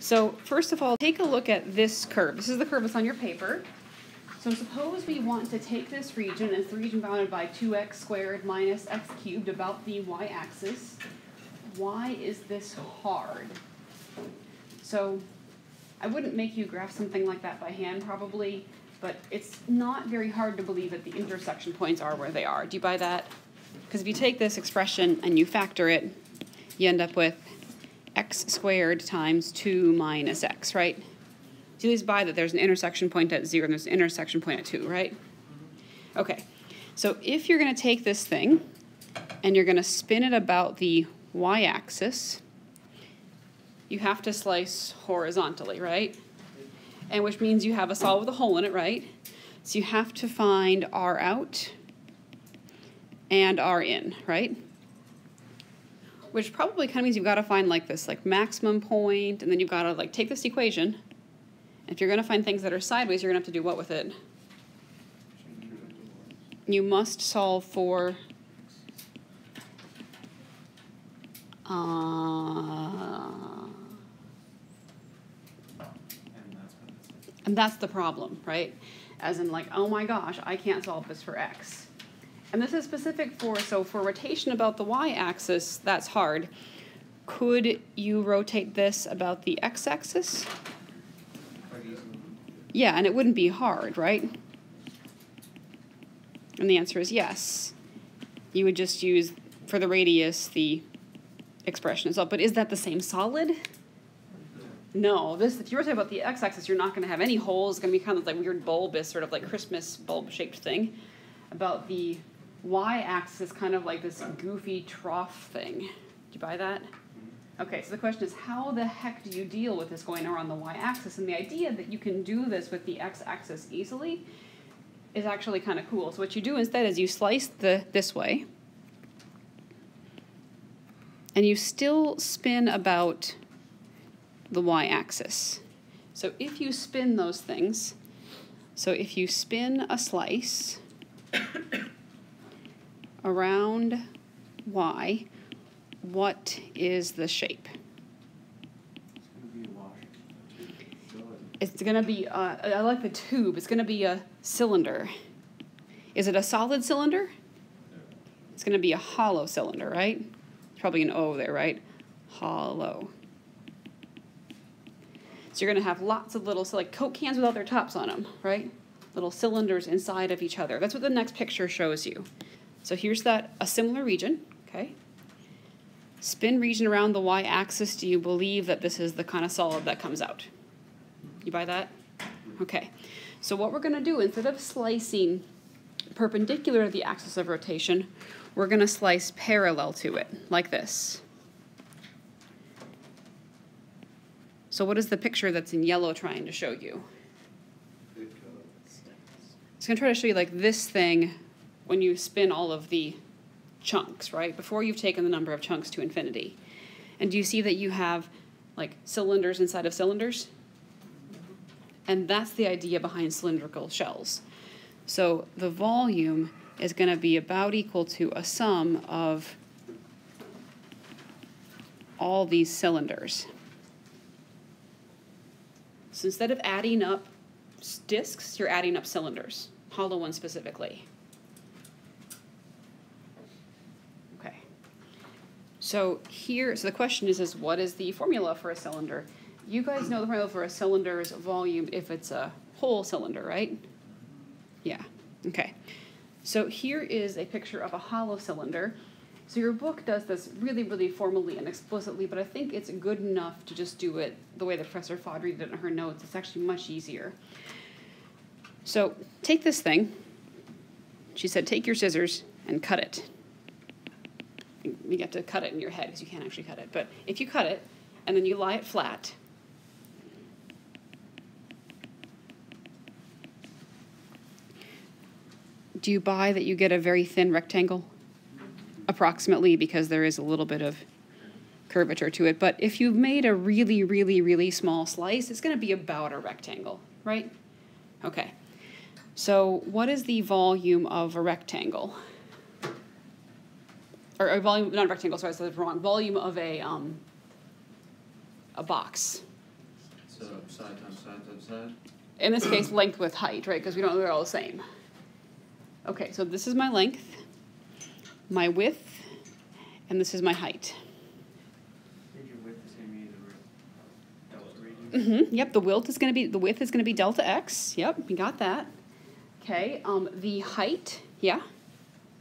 So first of all, take a look at this curve. This is the curve that's on your paper. So suppose we want to take this region as the region bounded by 2x squared minus x cubed about the y-axis. Why is this hard? So I wouldn't make you graph something like that by hand probably, but it's not very hard to believe that the intersection points are where they are. Do you buy that? Because if you take this expression and you factor it, you end up with x squared times 2 minus x, right? At least buy that there's an intersection point at 0 and there's an intersection point at 2, right? Okay, so if you're going to take this thing and you're going to spin it about the y-axis, you have to slice horizontally, right? And which means you have a solid with a hole in it, right? So you have to find r out and r in, right? Which probably kind of means you've got to find like this like maximum point and then you've got to like take this equation. If you're going to find things that are sideways you're going to have to do what with it? You must solve for uh, and that's the problem right? As in like oh my gosh i can't solve this for x and this is specific for, so for rotation about the y-axis, that's hard. Could you rotate this about the x-axis? Yeah, and it wouldn't be hard, right? And the answer is yes. You would just use, for the radius, the expression itself. But is that the same solid? No, this if you rotate about the x-axis, you're not going to have any holes. It's going to be kind of like weird bulbous, sort of like Christmas bulb-shaped thing. About the y-axis is kind of like this goofy trough thing. Do you buy that? Okay, so the question is how the heck do you deal with this going around the y-axis? And the idea that you can do this with the x-axis easily is actually kind of cool. So what you do instead is you slice the this way, and you still spin about the y-axis. So if you spin those things, so if you spin a slice, around y, what is the shape? It's going to be, uh, I like the tube, it's going to be a cylinder. Is it a solid cylinder? It's going to be a hollow cylinder, right? Probably an O there, right? Hollow. So you're going to have lots of little, so like Coke cans without their tops on them, right? Little cylinders inside of each other. That's what the next picture shows you. So here's that, a similar region, okay? Spin region around the y-axis, do you believe that this is the kind of solid that comes out? You buy that? Okay. So what we're going to do, instead of slicing perpendicular to the axis of rotation, we're going to slice parallel to it, like this. So what is the picture that's in yellow trying to show you? It's going to try to show you like this thing when you spin all of the chunks, right? Before you've taken the number of chunks to infinity. And do you see that you have like cylinders inside of cylinders? And that's the idea behind cylindrical shells. So the volume is going to be about equal to a sum of all these cylinders. So instead of adding up disks, you're adding up cylinders, hollow ones specifically. So here, so the question is, is what is the formula for a cylinder? You guys know the formula for a cylinder's volume if it's a whole cylinder, right? Yeah, okay. So here is a picture of a hollow cylinder. So your book does this really, really formally and explicitly, but I think it's good enough to just do it the way that Professor Fodry did it in her notes. It's actually much easier. So take this thing. She said, take your scissors and cut it you have to cut it in your head because you can't actually cut it. But if you cut it and then you lie it flat, do you buy that you get a very thin rectangle? Approximately, because there is a little bit of curvature to it. But if you've made a really, really, really small slice, it's going to be about a rectangle, right? Okay. So, what is the volume of a rectangle? Or, or volume, not a rectangle, sorry, I said it wrong. Volume of a, um, a box. So side times side times side. In this case, length with height, right? Because we don't know they're all the same. Okay, so this is my length, my width, and this is my height. Think your width is gonna be delta radius? Mm-hmm. Yep, the width is going to be the width is going to be delta x. Yep, we got that. Okay. Um, the height, yeah.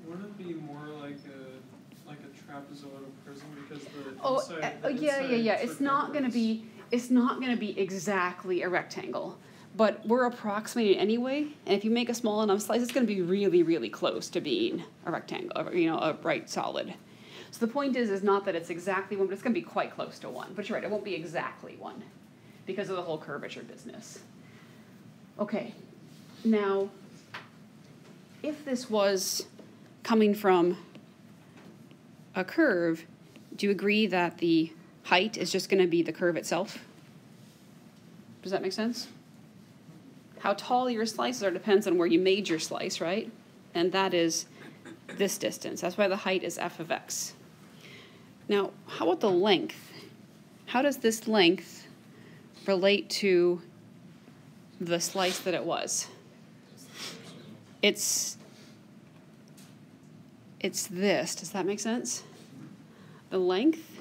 Wouldn't it be more like a like a trapezoidal prism because the Oh, uh, yeah, yeah, yeah. It's not going to be it's not going to be exactly a rectangle, but we're approximating anyway. And if you make a small enough slice, it's going to be really, really close to being a rectangle, or, you know, a right solid. So the point is, is not that it's exactly one, but it's going to be quite close to one. But you're right, it won't be exactly one, because of the whole curvature business. Okay, now, if this was coming from a curve, do you agree that the height is just going to be the curve itself? Does that make sense? How tall your slices are depends on where you made your slice, right? And that is this distance. That's why the height is f of x. Now, how about the length? How does this length relate to the slice that it was? It's it's this. Does that make sense? The length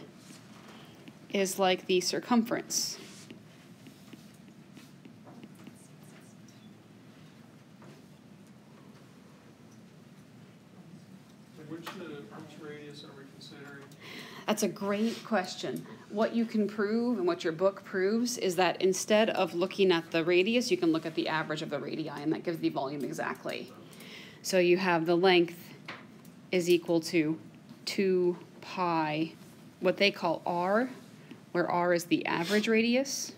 is like the circumference. Which uh, which radius are we considering? That's a great question. What you can prove and what your book proves is that instead of looking at the radius, you can look at the average of the radii, and that gives the volume exactly. So you have the length is equal to 2 pi, what they call r, where r is the average radius.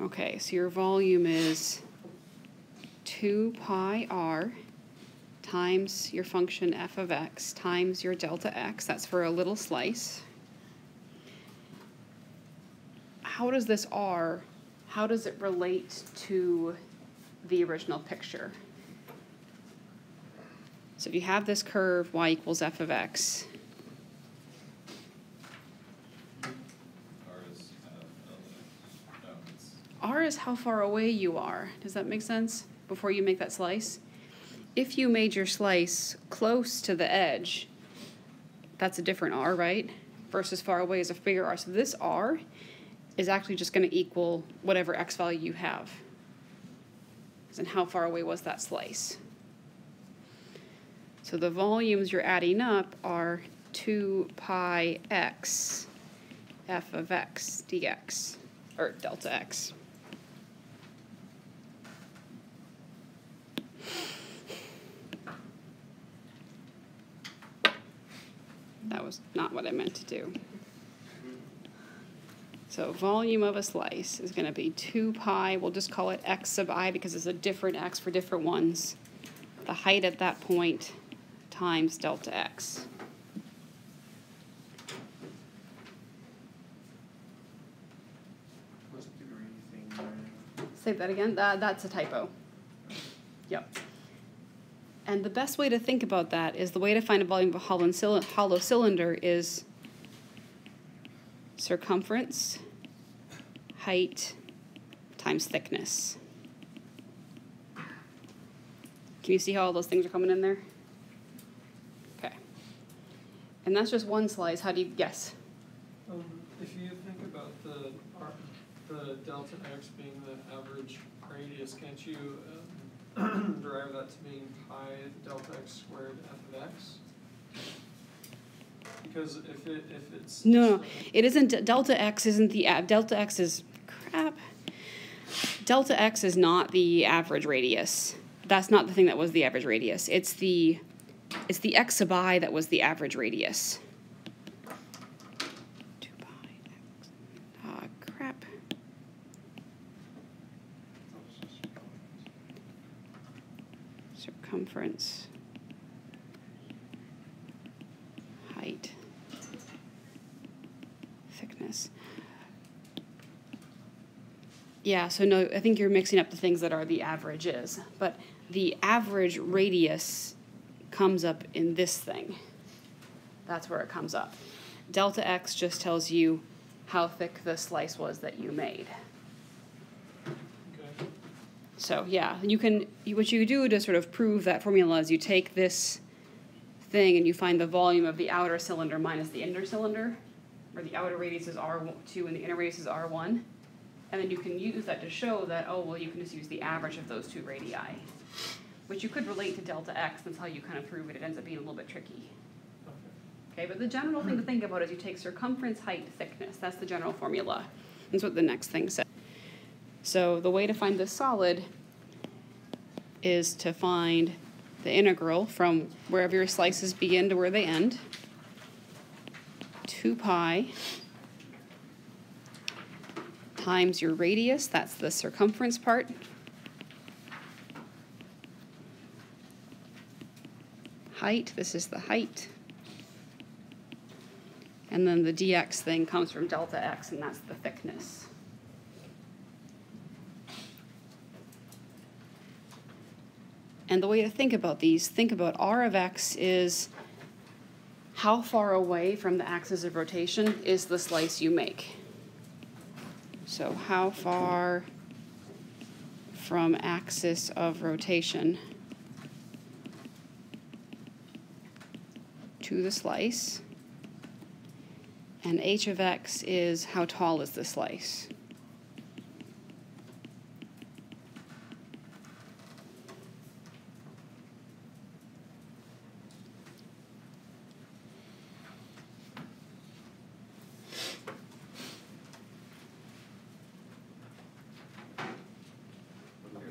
Okay, so your volume is 2 pi r times your function f of x times your delta x. That's for a little slice. How does this r, how does it relate to the original picture? So if you have this curve, y equals f of x, R is kind of, it's r is how far away you are. Does that make sense? Before you make that slice? If you made your slice close to the edge, that's a different r, right? Versus far away is a bigger r. So this r is actually just going to equal whatever x value you have. And how far away was that slice? So the volumes you're adding up are 2 pi x f of x dx, or delta x. That was not what I meant to do. So volume of a slice is going to be 2 pi, we'll just call it x sub i because it's a different x for different ones. The height at that point times delta x. Say that again. That, that's a typo. Yep. And the best way to think about that is the way to find a volume of a hollow cylinder is circumference, height, times thickness. Can you see how all those things are coming in there? Okay. And that's just one slice. How do you guess? Um, if you think about the the delta x being the average radius, can't you um, derive that to being pi delta x squared f of x? Because if it if it's No, no, it isn't. Delta x isn't the delta x is crap. Delta x is not the average radius. That's not the thing that was the average radius. It's the it's the x sub i that was the average radius. Two pi x. Ah, crap. Circumference. Height. Thickness. Yeah, so no, I think you're mixing up the things that are the averages. But the average radius comes up in this thing. That's where it comes up. Delta x just tells you how thick the slice was that you made. Okay. So yeah, you can. What you do to sort of prove that formula is you take this thing and you find the volume of the outer cylinder minus the inner cylinder, where the outer radius is R two and the inner radius is R one, and then you can use that to show that oh well you can just use the average of those two radii, which you could relate to delta x. That's how you kind of prove it. It ends up being a little bit tricky. Okay. But the general thing to think about is you take circumference, height, thickness. That's the general formula. That's what the next thing says. So the way to find this solid is to find the integral from wherever your slices begin to where they end. 2 pi times your radius, that's the circumference part, height, this is the height. And then the dx thing comes from delta x, and that's the thickness. And the way to think about these, think about r of x is how far away from the axis of rotation is the slice you make. So how far from axis of rotation to the slice. And h of x is how tall is the slice.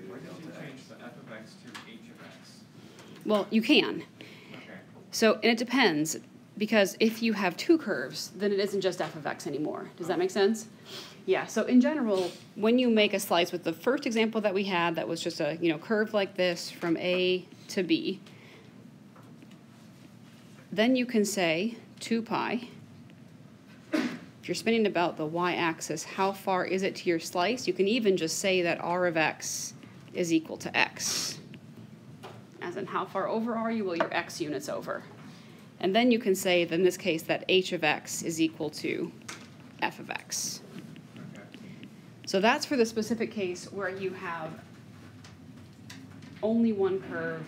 Why did you change the f of x to h of x? Well, you can. Okay. So, and it depends because if you have two curves, then it isn't just f of x anymore. Does that make sense? Yeah. So in general, when you make a slice with the first example that we had, that was just a you know curve like this from A to B. Then you can say two pi. If you're spinning about the y-axis, how far is it to your slice? You can even just say that r of x is equal to x. In, how far over are you? Well, your x units over. And then you can say, in this case, that h of x is equal to f of x. So that's for the specific case where you have only one curve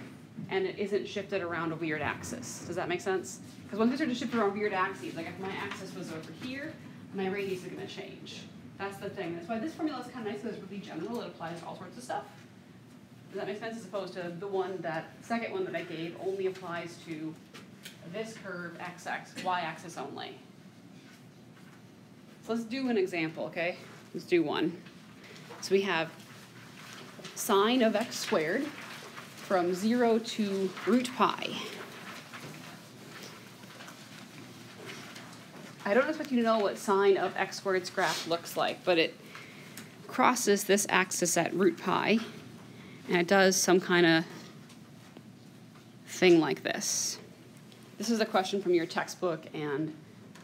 and it isn't shifted around a weird axis. Does that make sense? Because when these are just shifted around weird axes, like if my axis was over here, my radius is going to change. That's the thing. That's why this formula is kind of nice because it's really general. It applies to all sorts of stuff. Does that make sense? As opposed to the one that, second one that I gave only applies to this curve, xx, y-axis only. So let's do an example, okay? Let's do one. So we have sine of x squared from 0 to root pi. I don't expect you to know what sine of x squared's graph looks like, but it crosses this axis at root pi, and it does some kind of thing like this. This is a question from your textbook, and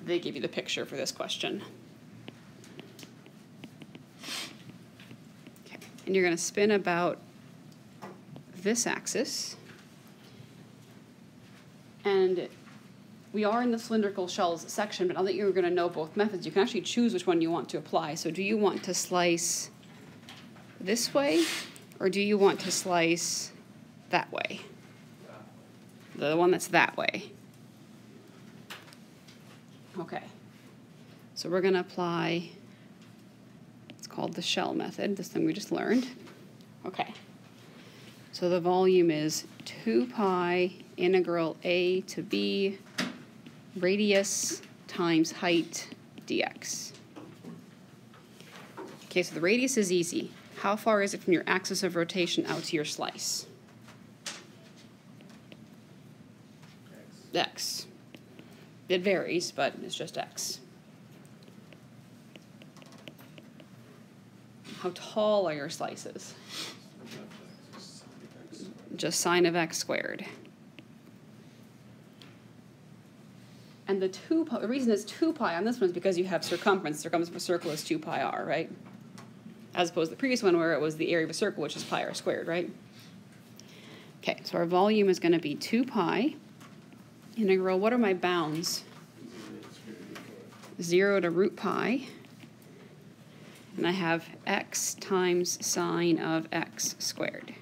they give you the picture for this question. Okay, and you're going to spin about this axis. And we are in the cylindrical shells section, but now that you're going to know both methods, you can actually choose which one you want to apply. So do you want to slice this way, or do you want to slice that way? The one that's that way. Okay. So we're going to apply, it's called the shell method, this thing we just learned. Okay. So the volume is 2 pi integral a to b radius times height dx. Okay, so the radius is easy. How far is it from your axis of rotation out to your slice? x. It varies, but it's just x. How tall are your slices? Just sine of x squared. And the 2 pi, the reason it's 2 pi on this one is because you have circumference. Circumference of a circle is 2 pi r, right? As opposed to the previous one where it was the area of a circle, which is pi r squared, right? Okay, so our volume is going to be 2 pi. Integral, what are my bounds? 0 to root pi. And I have x times sine of x squared.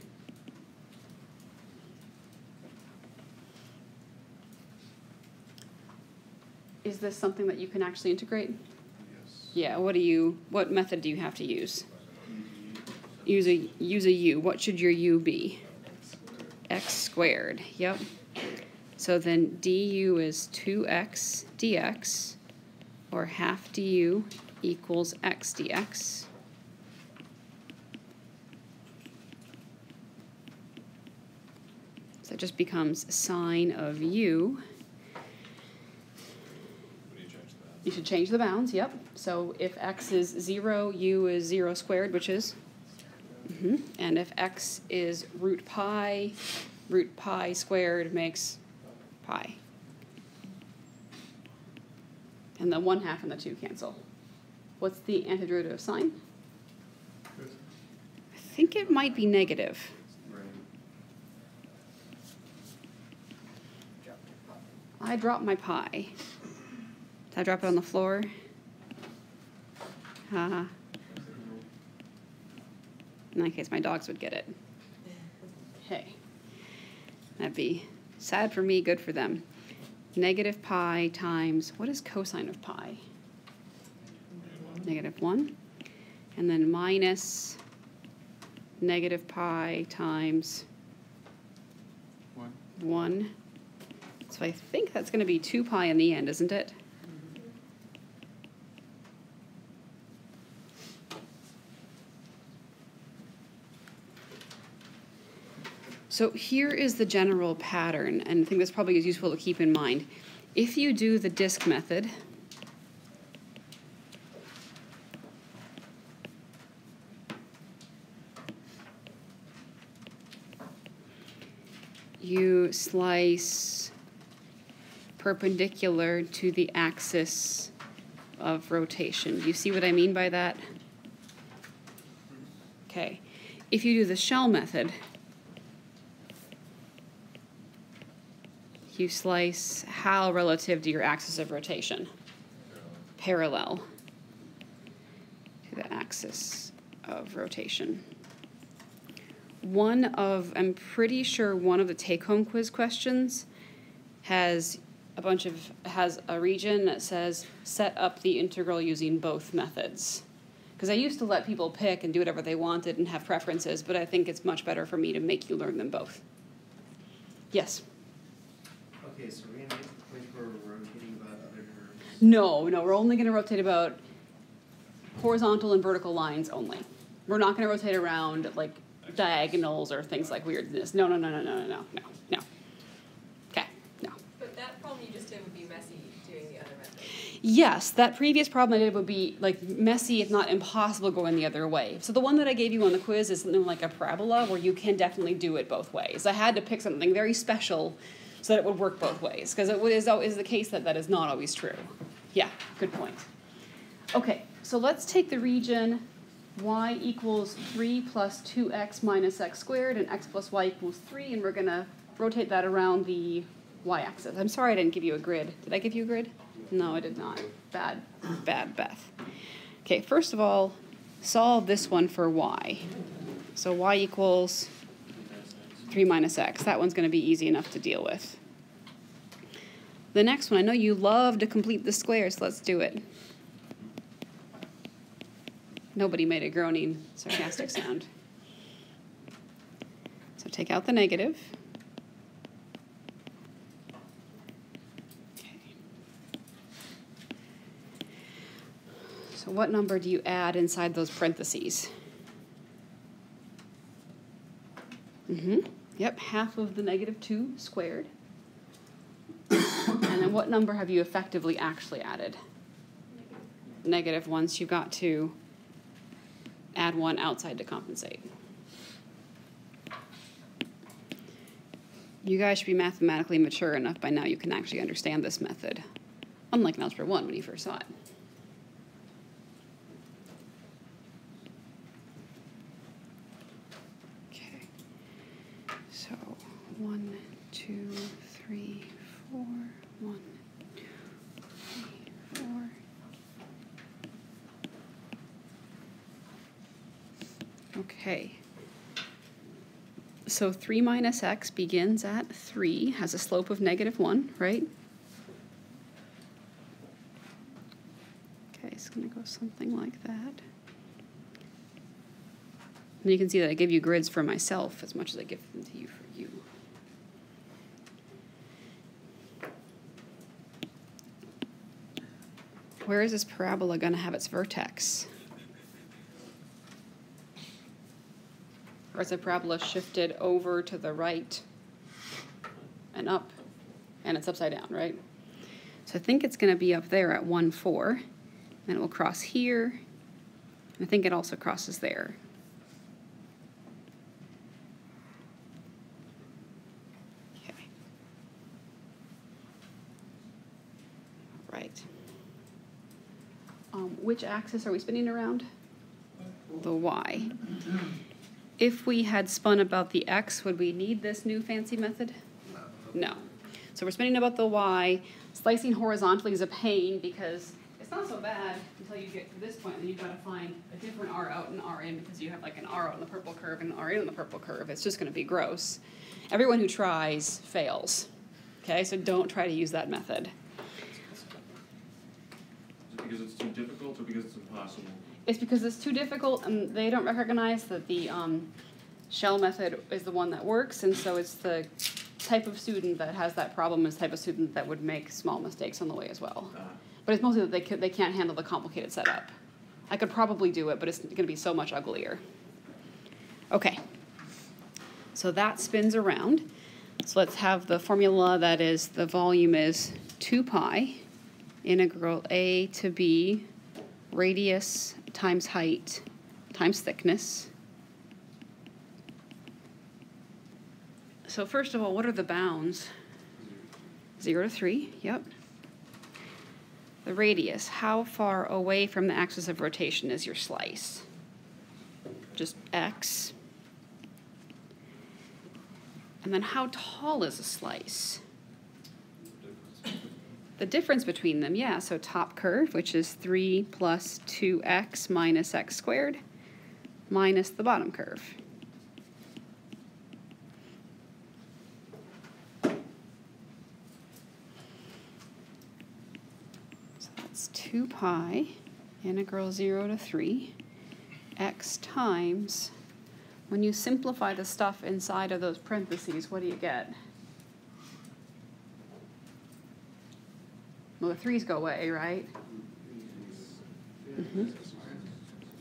Is this something that you can actually integrate? Yes. Yeah, what do you, what method do you have to use? Use a, use a u. What should your u be? x squared, yep. So then du is 2x dx, or half du equals x dx. So it just becomes sine of u. You? You should change the bounds, yep. So if x is 0, u is 0 squared, which is? Hmm And if x is root pi, root pi squared makes pi. And the 1 half and the 2 cancel. What's the antiderivative of sine? I think it might be negative. I dropped my pi. Did I drop it on the floor? Haha. In that case, my dogs would get it. Hey. That'd be sad for me, good for them. Negative pi times, what is cosine of pi? Negative 1. And then minus negative pi times One. 1. So I think that's going to be 2 pi in the end, isn't it? So here is the general pattern, and I think this probably is useful to keep in mind. If you do the disk method, you slice perpendicular to the axis of rotation. Do you see what I mean by that? Okay. If you do the shell method, you slice how relative to your axis of rotation? Parallel to the axis of rotation. One of, I'm pretty sure one of the take home quiz questions has a bunch of, has a region that says set up the integral using both methods. Because I used to let people pick and do whatever they wanted and have preferences, but I think it's much better for me to make you learn them both. Yes? Okay, so we're going to make the point where we're rotating about other curves. No, no, we're only going to rotate about horizontal and vertical lines only. We're not going to rotate around like diagonals or things like weirdness. No, no, no, no, no, no, no, no. Okay, no. But that problem you just did would be messy doing the other method. Yes, that previous problem I did would be like messy, if not impossible, going the other way. So the one that I gave you on the quiz is something like a parabola where you can definitely do it both ways. I had to pick something very special so that it would work both ways, because it is the case that that is not always true. Yeah, good point. Okay, so let's take the region y equals 3 plus 2x minus x squared, and x plus y equals 3, and we're going to rotate that around the y-axis. I'm sorry I didn't give you a grid. Did I give you a grid? No, I did not. Bad, bad Beth. Okay, first of all, solve this one for y. So y equals 3 minus x. That one's going to be easy enough to deal with. The next one, I know you love to complete the squares. Let's do it. Nobody made a groaning, sarcastic sound. So take out the negative. So what number do you add inside those parentheses? Mm-hmm. Yep, half of the negative 2 squared. and then what number have you effectively actually added? Negative you've got to add one outside to compensate. You guys should be mathematically mature enough by now you can actually understand this method, unlike in Algebra 1 when you first saw it. Okay, so one, two, three, four, one, two, three, four. Okay. So 3 minus x begins at 3, has a slope of negative 1, right? Okay, it's going to go something like that. And you can see that I give you grids for myself as much as I give them to you for you. Where is this parabola going to have its vertex? Or is the parabola shifted over to the right and up? And it's upside down, right? So I think it's going to be up there at 1, 4. And it will cross here. I think it also crosses there. Okay. Right. Um, which axis are we spinning around? The y. If we had spun about the x, would we need this new fancy method? No. So we're spinning about the y. Slicing horizontally is a pain because it's not so bad until you get to this point, then you've got to find a different r out and r in because you have like an r out in the purple curve and an r in on the purple curve. It's just going to be gross. Everyone who tries fails. Okay, so don't try to use that method. Because it's too difficult or because it's impossible? It's because it's too difficult and they don't recognize that the um, shell method is the one that works, and so it's the type of student that has that problem is the type of student that would make small mistakes on the way as well. Uh, But it's mostly that they, ca- they can't handle the complicated setup. I could probably do it, but it's going to be so much uglier. Okay. So that spins around. So let's have the formula that is the volume is 2 pi integral a to b radius times height times thickness. So first of all, what are the bounds? 0 to 3, yep. The radius, how far away from the axis of rotation is your slice? Just x. And then how tall is a slice? The difference between them, yeah, so top curve, which is 3 plus 2x minus x squared, minus the bottom curve. So that's 2 pi integral 0 to 3 x times, when you simplify the stuff inside of those parentheses, what do you get? Well, the 3's go away, right? hmm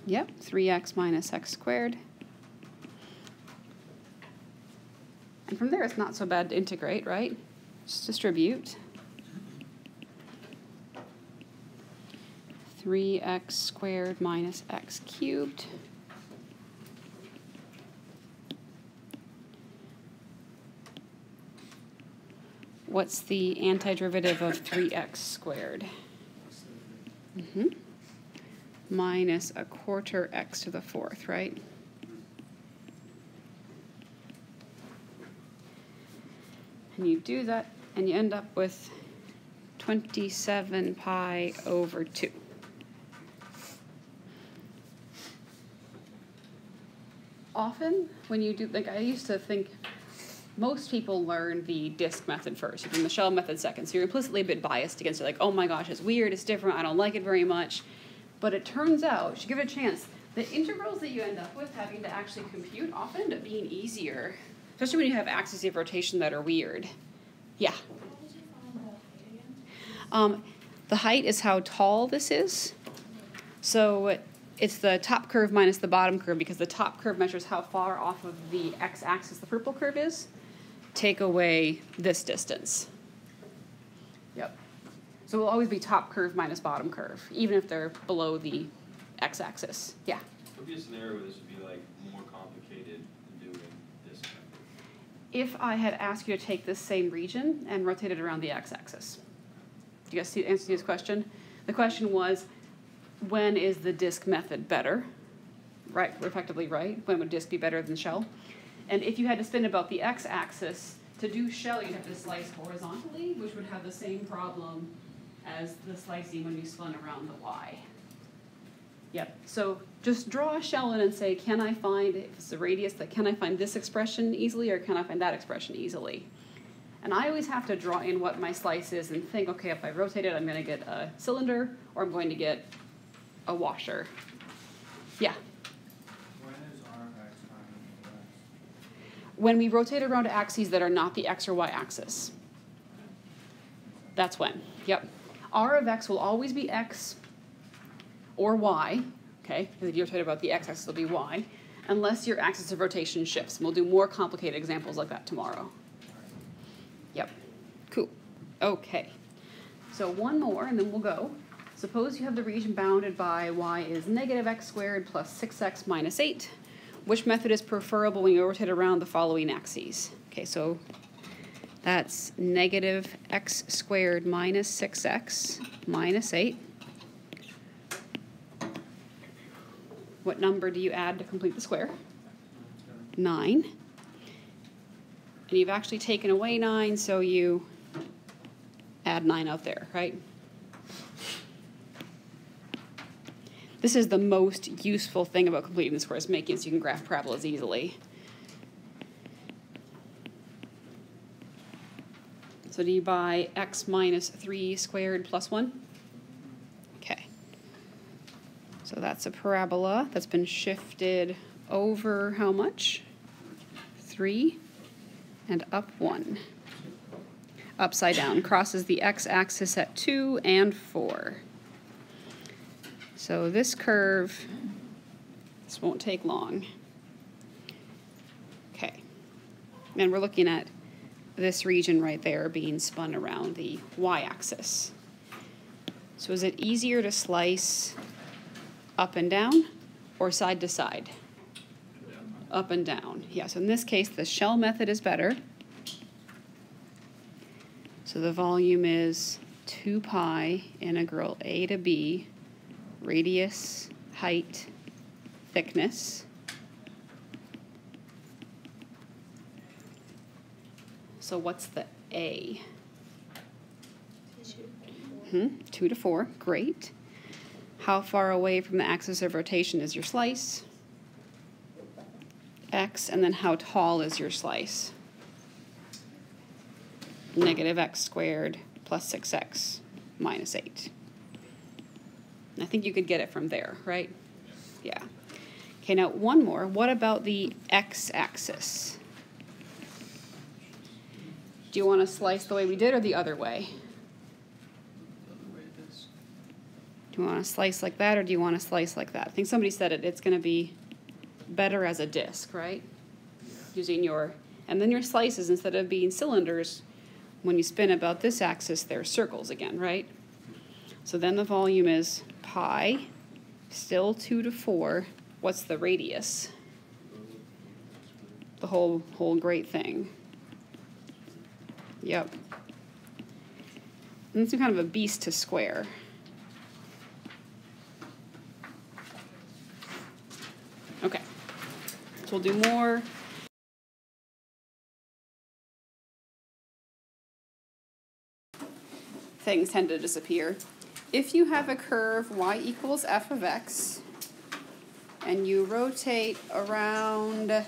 Yep, 3x minus x squared. And from there, it's not so bad to integrate, right? Just distribute. 3x squared minus x cubed. What's the antiderivative of 3x squared? hmm Minus a quarter x to the fourth, right? And you do that, and you end up with 27 pi over 2. Often, when you do, like, I used to think most people learn the disk method first, and the shell method second. So you're implicitly a bit biased against it, like, oh my gosh, it's weird, it's different, I don't like it very much. But it turns out, you should give it a chance, the integrals that you end up with having to actually compute often end up being easier, especially when you have axes of rotation that are weird. Yeah. Um, the height is how tall this is. So it's the top curve minus the bottom curve because the top curve measures how far off of the x-axis the purple curve is. Take away this distance. Yep. So it will always be top curve minus bottom curve, even if they're below the x-axis. Yeah. Would be a scenario where this would be like more complicated than doing this method. If I had asked you to take this same region and rotate it around the x-axis. Do you guys see answer to this question? The question was, when is the disk method better? Right, effectively, right? When would disk be better than shell? And if you had to spin about the x-axis To do shell, you'd have to slice horizontally, which would have the same problem as the slicing when you spun around the Y. Yep, so just draw a shell in and say, can I find, if it's a radius, that can I find this expression easily or can I find that expression easily? And I always have to draw in what my slice is and think, okay, if I rotate it, I'm gonna get a cylinder or I'm going to get a washer. Yeah, When is R of X higher than X? When we rotate around axes that are not the x or y axis. That's when, yep. R of x will always be x or y, okay? Because if you rotate about the x axis, it'll be y, unless your axis of rotation shifts. And we'll do more complicated examples like that tomorrow. Yep, cool. Okay, so one more and then we'll go. Suppose you have the region bounded by y is negative x squared plus 6x minus 8. Which method is preferable when you rotate around the following axes? Okay, so that's negative x squared minus 6x minus 8. What number do you add to complete the square? 9. And you've actually taken away 9, so you add 9 out there, right? This is the most useful thing about completing the squares, making it so you can graph parabolas easily. So do you buy x minus 3 squared plus 1? Okay. So that's a parabola that's been shifted over how much? 3 and up 1. Upside down. Crosses the x-axis at 2 and 4. So this curve, this won't take long. Okay. And we're looking at this region right there being spun around the y-axis. So is it easier to slice up and down or side to side? Up and down. Yeah, so in this case, the shell method is better. So the volume is 2 pi integral a to b radius, height, thickness. So what's the A? Hmm, two to four, great. How far away from the axis of rotation is your slice? X, and then how tall is your slice? Negative x squared plus 6x minus 8. I think you could get it from there, right? Yeah. Okay, now one more. What about the x-axis? Do you want to slice the way we did or the other way? Do you want to slice like that or do you want to slice like that? I think somebody said it, it's going to be better as a disc, right? Using your, and then your slices, instead of being cylinders, when you spin about this axis, they're circles again, right? So then the volume is pi, still 2 to 4. What's the radius? The whole whole great thing. Yep. And it's kind of a beast to square. Okay. So we'll do more. Things tend to disappear. If you have a curve y equals f of x, and you rotate around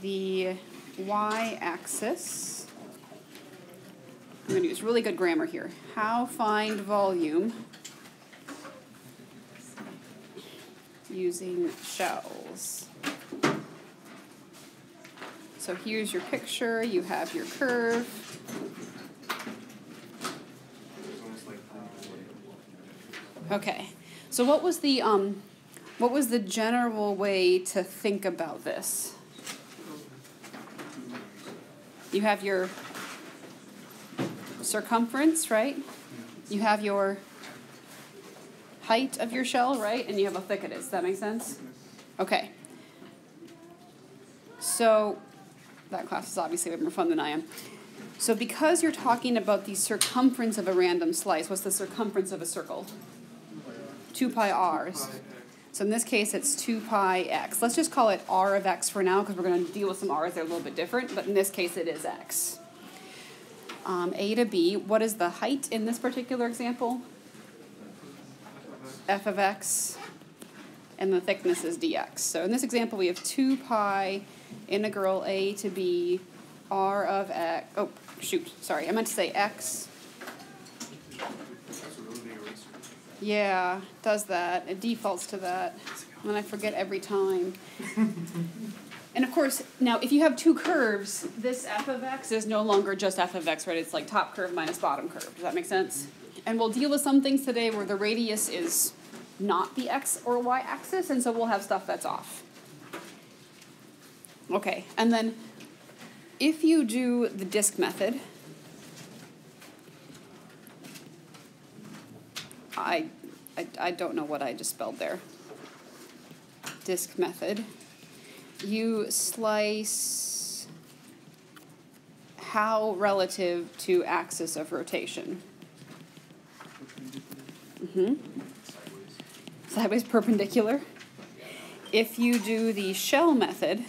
the y axis, I'm going to use really good grammar here. How find volume using shells. So here's your picture, you have your curve. It's almost like Okay. So what was the um what was the general way to think about this? You have your circumference, right? You have your height of your shell, right? And you have how thick it is. Does that make sense? Okay. So that class is obviously way more fun than I am. So because you're talking about the circumference of a random slice, what's the circumference of a circle? 2 pi r's. So in this case, it's 2 pi x. Let's just call it r of x for now because we're going to deal with some r's that are a little bit different, but in this case, it is x. Um, a to b, what is the height in this particular example? f of x, and the thickness is dx. So in this example, we have 2 pi integral a to b r of x. Oh, shoot, sorry, I meant to say x. That's a really big eraser. Yeah, it does that. It defaults to that. And I forget every time. and of course, now if you have two curves, this f of x is no longer just f of x, right? It's like top curve minus bottom curve. Does that make sense? And we'll deal with some things today where the radius is not the x or y axis, and so we'll have stuff that's off. Okay, and then if you do the disk method, I, I, I don't know what I just spelled there. Disk method. You slice how relative to axis of rotation. Mm-hmm. Sideways perpendicular. If you do the shell method,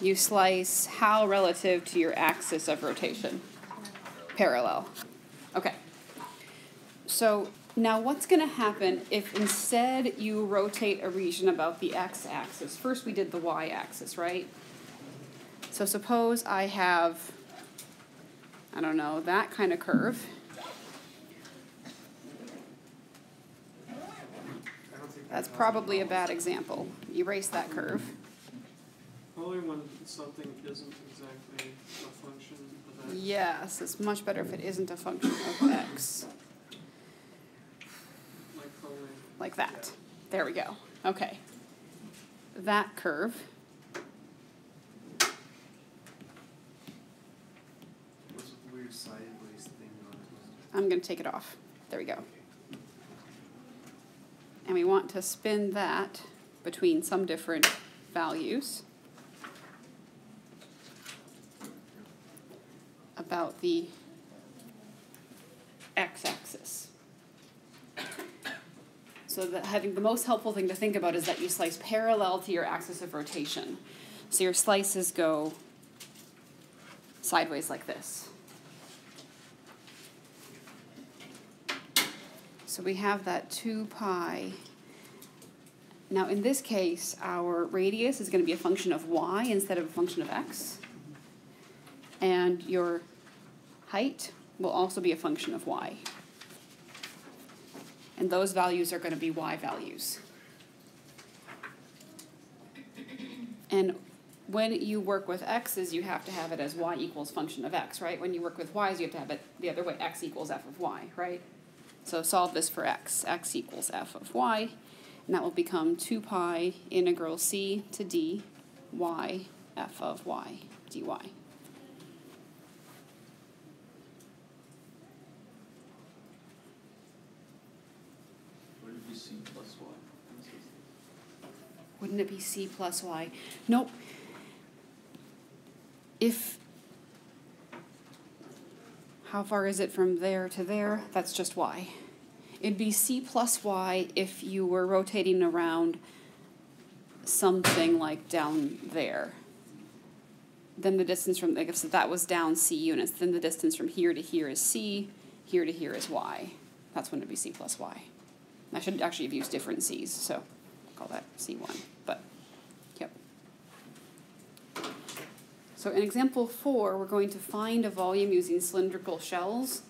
you slice how relative to your axis of rotation. Parallel. Okay. So now what's going to happen if instead you rotate a region about the x-axis? First we did the y-axis, right? So suppose I have, I don't know, that kind of curve. I don't think That's probably a bad example. Erase that curve. Only when something isn't exactly a function of x. Yes, it's much better if it isn't a function of x, like that. There we go. Okay. That curve. What's the weird sideways thing on it? I'm going to take it off. There we go. And we want to spin that between some different values about the x-axis. So that I think the most helpful thing to think about is that you slice parallel to your axis of rotation. So your slices go sideways like this. So we have that 2 pi. Now, in this case, our radius is going to be a function of y instead of a function of x. And your height will also be a function of y. And those values are going to be y values. And when you work with x's, you have to have it as y equals function of x, right? When you work with y's, you have to have it the other way, x equals f of y, right? So solve this for x. x equals f of y, and that will become 2 pi integral c to d y f of y dy. Would it be C plus Y? Wouldn't it be c plus y? Nope. If how far is it from there to there? That's just y. It'd be c plus y if you were rotating around something like down there. Then the distance from, like if that was down c units, then the distance from here to here is c, here to here is y. That's when it'd be c plus y. I should actually have used different c's, so call that C1, but, yep. So in example four, we're going to find a volume using cylindrical shells.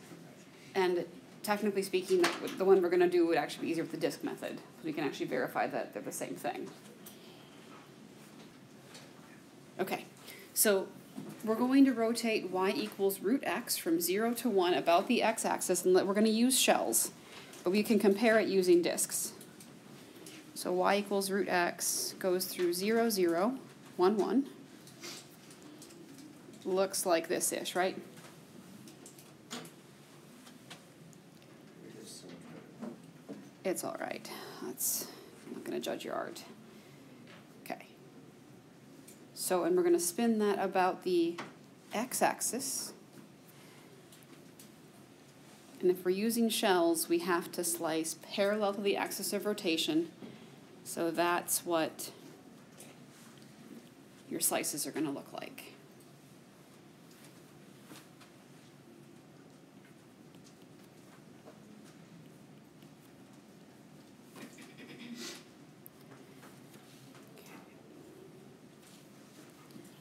And technically speaking, the one we're gonna do would actually be easier with the disk method. We can actually verify that they're the same thing. Okay, so we're going to rotate y equals root x from zero to one about the x-axis, and we're gonna use shells. But we can compare it using disks. So y equals root x goes through 0, 0, 1, 1. Looks like this ish, right? It's all right. That's I'm not going to judge your art. Okay. So, and we're going to spin that about the x-axis. And if we're using shells, we have to slice parallel to the axis of rotation So that's what your slices are going to look like.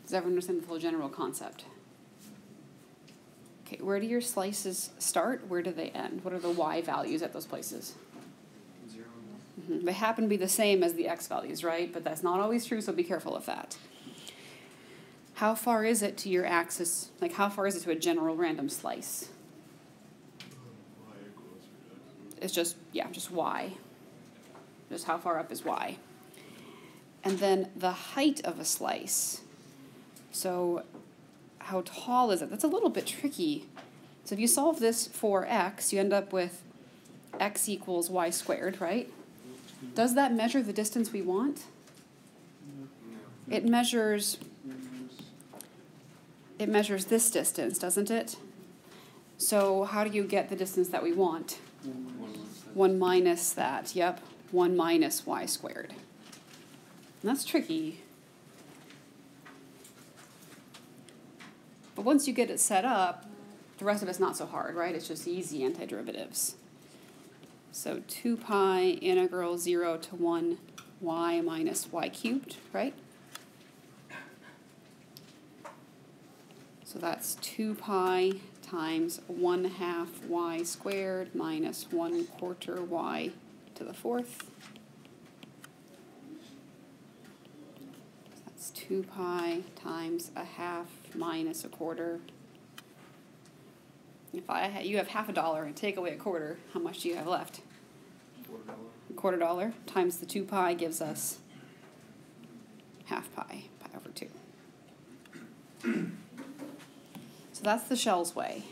Does everyone understand the full general concept? Okay, where do your slices start? Where do they end? What are the y values at those places? Zero. Mhm. They happen to be the same as the x values, right? But that's not always true, so be careful of that. How far is it to your axis? Like, how far is it to a general random slice? It's just, yeah, just y. Just how far up is y. And then the height of a slice. So, how tall is it? That's a little bit tricky. So, if you solve this for x, you end up with x equals y squared, right? Does that measure the distance we want? It measures it measures this distance, doesn't it? So how do you get the distance that we want? One 1 minus that, yep, 1 minus y squared. And that's tricky. But once you get it set up, the rest of it's not so hard, right? It's just easy antiderivatives. So 2 pi integral 0 to 1 y minus y cubed, right? So that's 2 pi times 1 half y squared minus 1 quarter y to the fourth. That's 2 pi times a half minus a quarter. If I ha- you have half a dollar and take away a quarter, how much do you have left? Quarter dollar. A quarter dollar times the 2 pi gives us half pi, pi over 2. so that's the shell's way.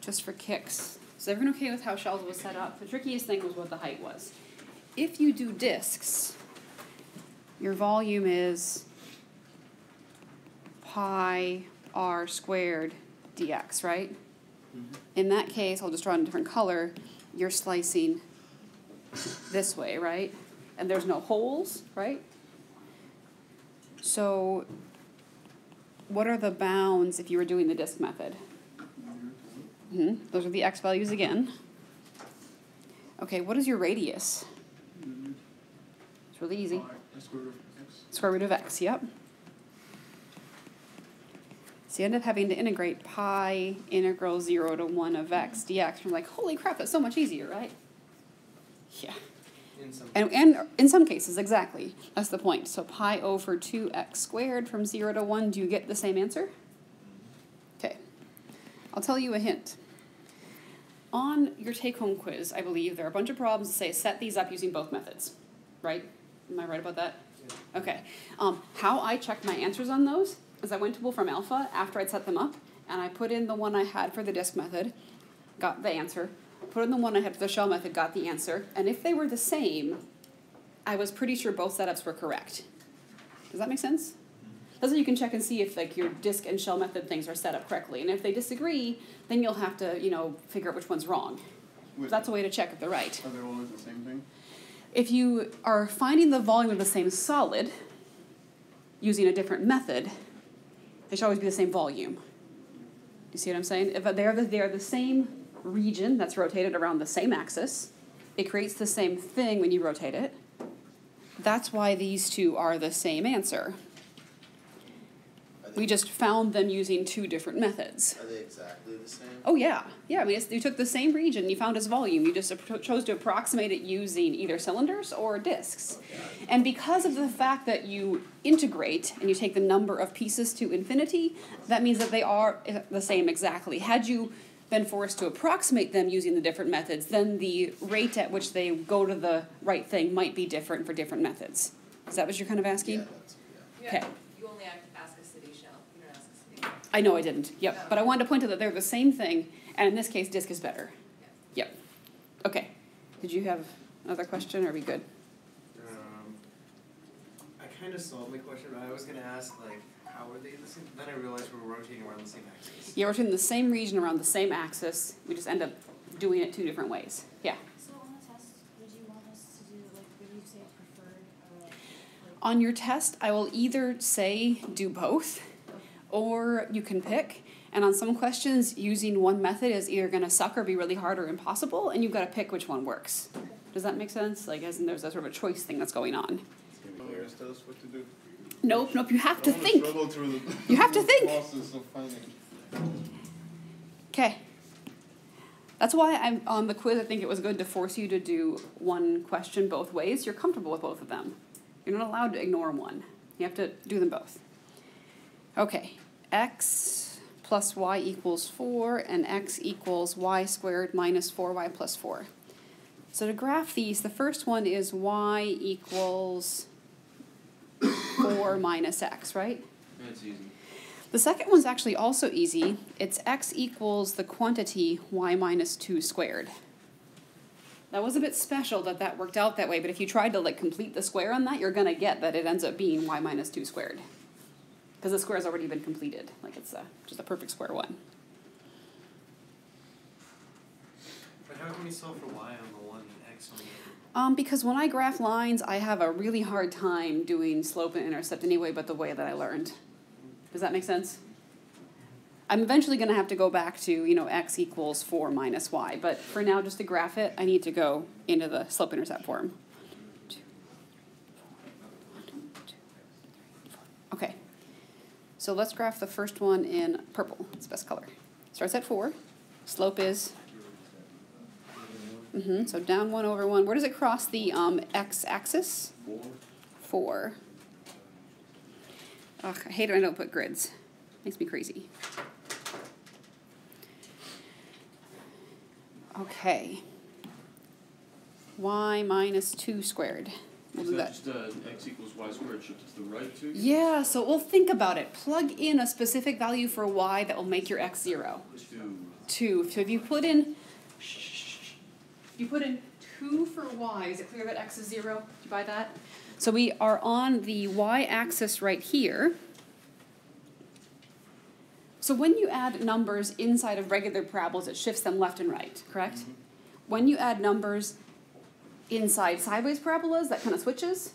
Just for kicks. Is everyone okay with how shells was set up? The trickiest thing was what the height was. If you do discs, your volume is pi r squared dx, right? In that case, I'll just draw it in a different color. You're slicing this way, right? And there's no holes, right? So, what are the bounds if you were doing the disk method? hmm Those are the x values again. Okay, what is your radius? It's really easy. Square root of x. Square root of x, yep. So you end up having to integrate pi integral 0 to 1 of x dx. You're like, holy crap, that's so much easier, right? Yeah. In some. And, and in some cases, exactly. That's the point. So pi over 2x squared from 0 to 1, do you get the same answer? Mm-hmm. Okay. I'll tell you a hint. On your take home quiz, I believe there are a bunch of problems that say set these up using both methods, right? Am I right about that? Okay. Um, how I checked my answers on those is I went to Wolfram Alpha after I'd set them up, and I put in the one I had for the disk method, got the answer. Put in the one I had for the shell method, got the answer. And if they were the same, I was pretty sure both setups were correct. Does that make sense? That's how you can check and see if like your disk and shell method things are set up correctly. And if they disagree, then you'll have to, you know, figure out which one's wrong. Wait, That's a way to check if they're right. Are they always the same thing? If you are finding the volume of the same solid using a different method, they should always be the same volume. You see what I'm saying? If they're the, they're the same region that's rotated around the same axis, it creates the same thing when you rotate it. That's why these two are the same answer. Are they, We just found them using two different methods. are they exactly the same? Oh yeah, yeah. I mean, it's, you took the same region, you found its volume. You just appro- chose to approximate it using either cylinders or disks. And because of the fact that you integrate and you take the number of pieces to infinity, that means that they are uh, the same exactly. Had you been forced to approximate them using the different methods, then the rate at which they go to the right thing might be different for different methods. Is that what you're kind of asking? Yeah, that's, yeah. Yeah, Okay. You only act- ask a city shell, you don't ask a city. I know I didn't. Yep. But I wanted to point out that they're the same thing, and in this case, disk is better. Yep. Okay. Did you have another question? Or are we good? Um, I kind kind of solved my question, but I was gonna ask like, how are they the same? Then I realized we're rotating around the same axis. Yeah, we're in the same region around the same axis. We just end up doing it two different ways. Yeah. So on the test, would you want us to do, like, would you say preferred, uh, like, On your test, I will either say do both or you can pick. And on some questions, using one method is either going to suck or be really hard or impossible, and you've got to pick which one works. Does that make sense? Like, as in there's a sort of a choice thing that's going on. Lawyers tell us what to do. Nope, nope, you have to think. the- You have to think. Process of finding. Okay. That's why I'm on the quiz. I think it was good to force you to do one question both ways. You're comfortable with both of them. You're not allowed to ignore one. You have to do them both. Okay. X plus y equals 4 and x equals y squared minus 4y plus 4. So to graph these, the first one is y equals 4 minus x, right? That's easy. The second one's actually also easy. It's x equals the quantity y minus 2 squared. That was a bit special that that worked out that way, but if you tried to like complete the square on that, you're gonna get that it ends up being y minus 2 squared. Because the square has already been completed, like it's a, just a perfect square one. But how can we solve for y on the one and x on the other? Um, because when I graph lines, I have a really hard time doing slope and intercept anyway, but the way that I learned. Does that make sense? I'm eventually going to have to go back to, you know, x equals 4 minus y, but for now, just to graph it, I need to go into the slope intercept form. Okay, so let's graph the first one in purple, it's best color. Starts at 4, slope is Mm-hmm. So down one over one. Where does it cross the um, x-axis? Four. Four. Ugh, I hate it when I don't put grids. Makes me crazy. Okay. Y minus two squared. We'll Is do that that. just uh, x equals y squared shifted to the right too? Yeah, so we'll think about it. Plug in a specific value for y that will make your x zero. Two. two. So if you put in, you put in two for y, is it clear that x is zero? Do you buy that? So we are on the y-axis right here. So when you add numbers inside of regular parabolas, it shifts them left and right, correct? When you add numbers inside sideways parabolas, that kind of switches,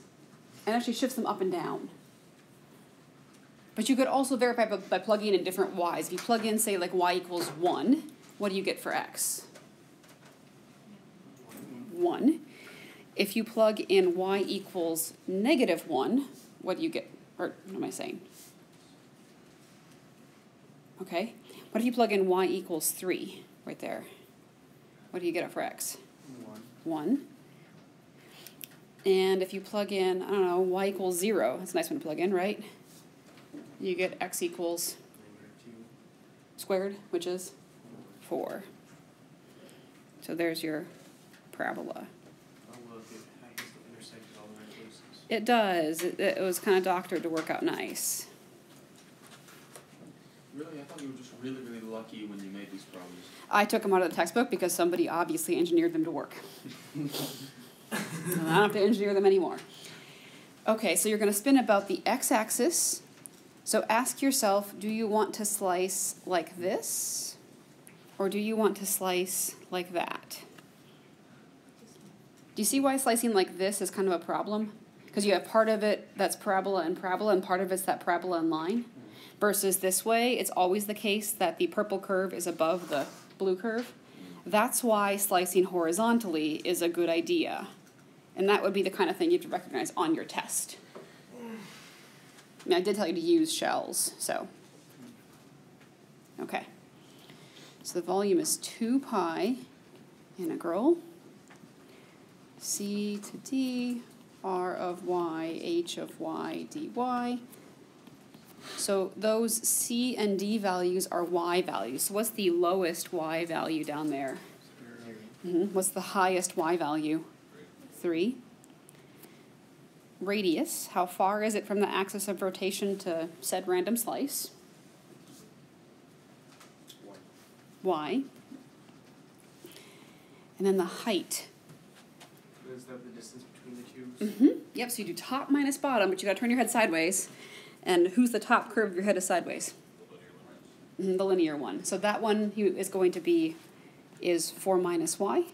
and actually shifts them up and down. But you could also verify by, by plugging in different y's. If you plug in, say, like y equals 1, what do you get for x? 1. If you plug in y equals negative 1, what do you get? Or what am I saying? Okay. What if you plug in y equals 3 right there? What do you get for x? One. 1. And if you plug in, I don't know, y equals 0, that's a nice one to plug in, right? You get x equals squared, which is 4. So there's your parabola. It I guess it intersected all the right places. It does. It, it was kind of doctored to work out nice. Really, I thought you were just really, really lucky when you made these problems. I took them out of the textbook because somebody obviously engineered them to work. I don't have to engineer them anymore. Okay, so you're going to spin about the x axis. So ask yourself do you want to slice like this? Or do you want to slice like that? Do you see why slicing like this is kind of a problem? Because you have part of it that's parabola and parabola, and part of it's that parabola and line. Versus this way, it's always the case that the purple curve is above the blue curve. That's why slicing horizontally is a good idea. And that would be the kind of thing you have to recognize on your test. I mean, I did tell you to use shells, so. Okay. So the volume is 2 pi integral c to d r of y h of y dy. So those c and d values are y values. So what's the lowest y value down there? hmm What's the highest y value? Three. Radius, how far is it from the axis of rotation to said random slice? Y. And then the height. Is that the distance between the cubes? Mm-hmm. Yep, so you do top minus bottom, but you gotta turn your head sideways. And who's the top curve of your head is sideways? Mhm, the linear one. So that one is going to be is 4 minus y.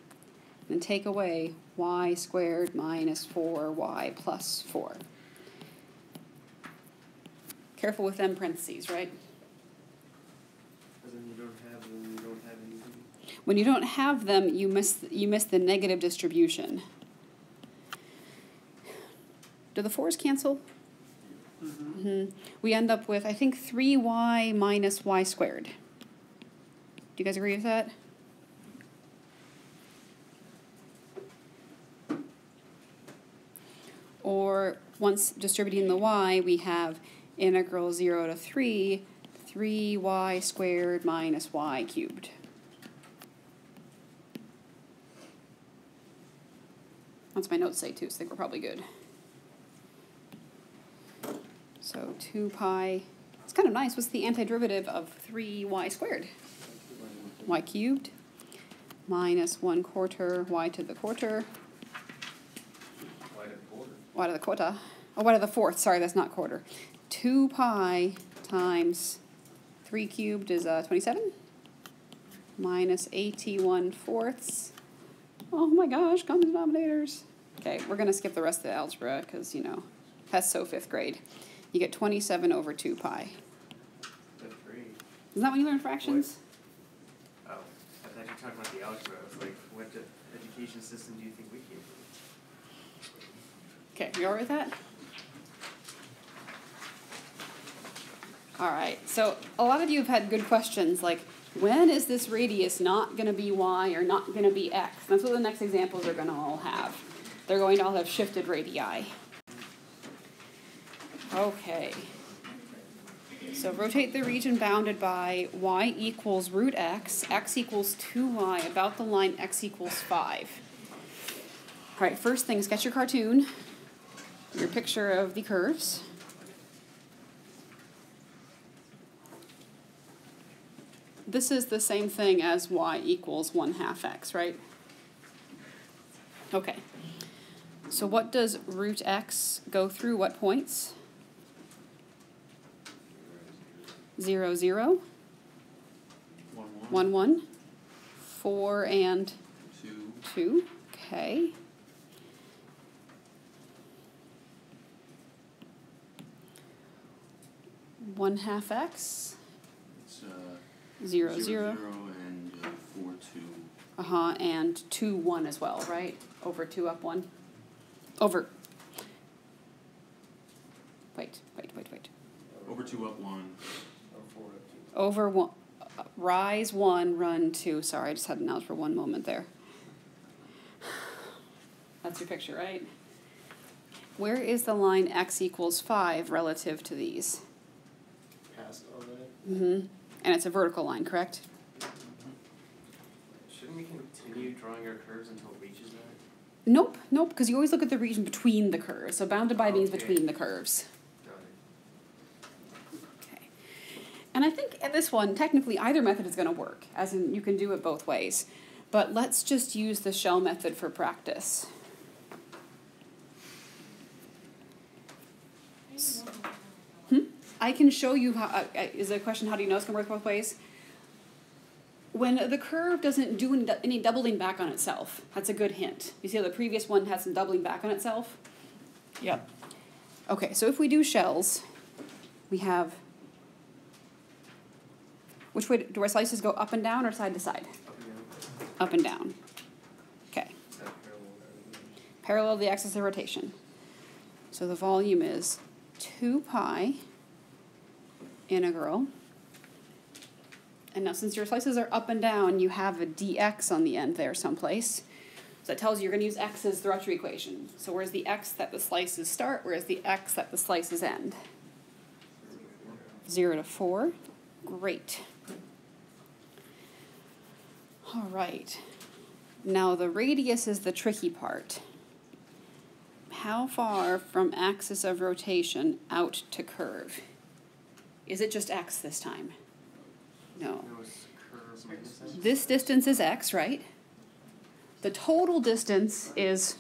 Then take away y squared minus 4y plus 4. Careful with them parentheses, right? Because you don't have them, you don't have anything. When you don't have them, you miss you miss the negative distribution. Do the fours cancel? Mm-hmm. hmm We end up with I think three y minus y squared. Do you guys agree with that? Or once distributing the y, we have integral zero to three, three y squared minus y cubed. That's my notes say too, so I think we're probably good. So two pi, it's kind of nice. What's the antiderivative of three y squared? y cubed minus one quarter y to the quarter, y to the quota. Oh, y to the fourth, sorry, that's not quarter. Two pi times three cubed is uh, 27 minus 81 fourths. Oh my gosh, common denominators. Okay, we're gonna skip the rest of the algebra because, you know, that's so fifth grade. You get 27 over 2 pi. Isn't that when you learn fractions? Oh, I thought you were talking about the algebra. I was like, what education system do you think? Okay, you alright with that? Alright, so a lot of you have had good questions like, when is this radius not going to be y or not going to be x? That's what the next examples are going to all have. They're going to all have shifted radii. Okay. So rotate the region bounded by y equals root x, x equals 2y, about the line x equals 5. Alright, first thing, sketch your cartoon, your picture of the curves. This is the same thing as y equals 1 half x, right? Okay. So what does root x go through what points? 0, 0, One, one. 1, 1, 4, and Two. 2. Okay. One half x, It's, uh. zero, zero, zero. zero and, uh, four, two. Uh huh, and two, one as well, right? Over two, up one. Over. Wait, wait, wait, wait. Over two, up one. Or four up to. Over one, uh, rise one, run two. Sorry, I just had an out for one moment there. That's your picture, right? Where is the line x equals five relative to these? Mm-hmm. And it's a vertical line, correct? Shouldn't we continue drawing our curves until it reaches that? Nope, nope, because you always look at the region between the curves. So bounded by means Okay. between the curves. Okay. And I think in this one, technically either method is going to work, as in you can do it both ways. But let's just use the shell method for practice. Hmm? I can show you how. Uh, uh, is the question how do you know it's going to work both ways? When the curve doesn't do any, any doubling back on itself, that's a good hint. You see how the previous one had some doubling back on itself? Yep. Okay, so if we do shells, we have. Which way do our slices go up and down or side to side? Up and down. Up and down. Okay, Is that parallel rather than? parallel to the axis of rotation. So the volume is 2 pi integral. And now, since your slices are up and down, you have a dx on the end there someplace. So that tells you you're going to use x's throughout your equation. So where's the x that the slices start? Where's the x that the slices end? 0 to 4. Great. All right. Now the radius is the tricky part. How far from axis of rotation out to curve? Is it just x this time? No. No, it's curves minus x. This distance is x, right? The total distance is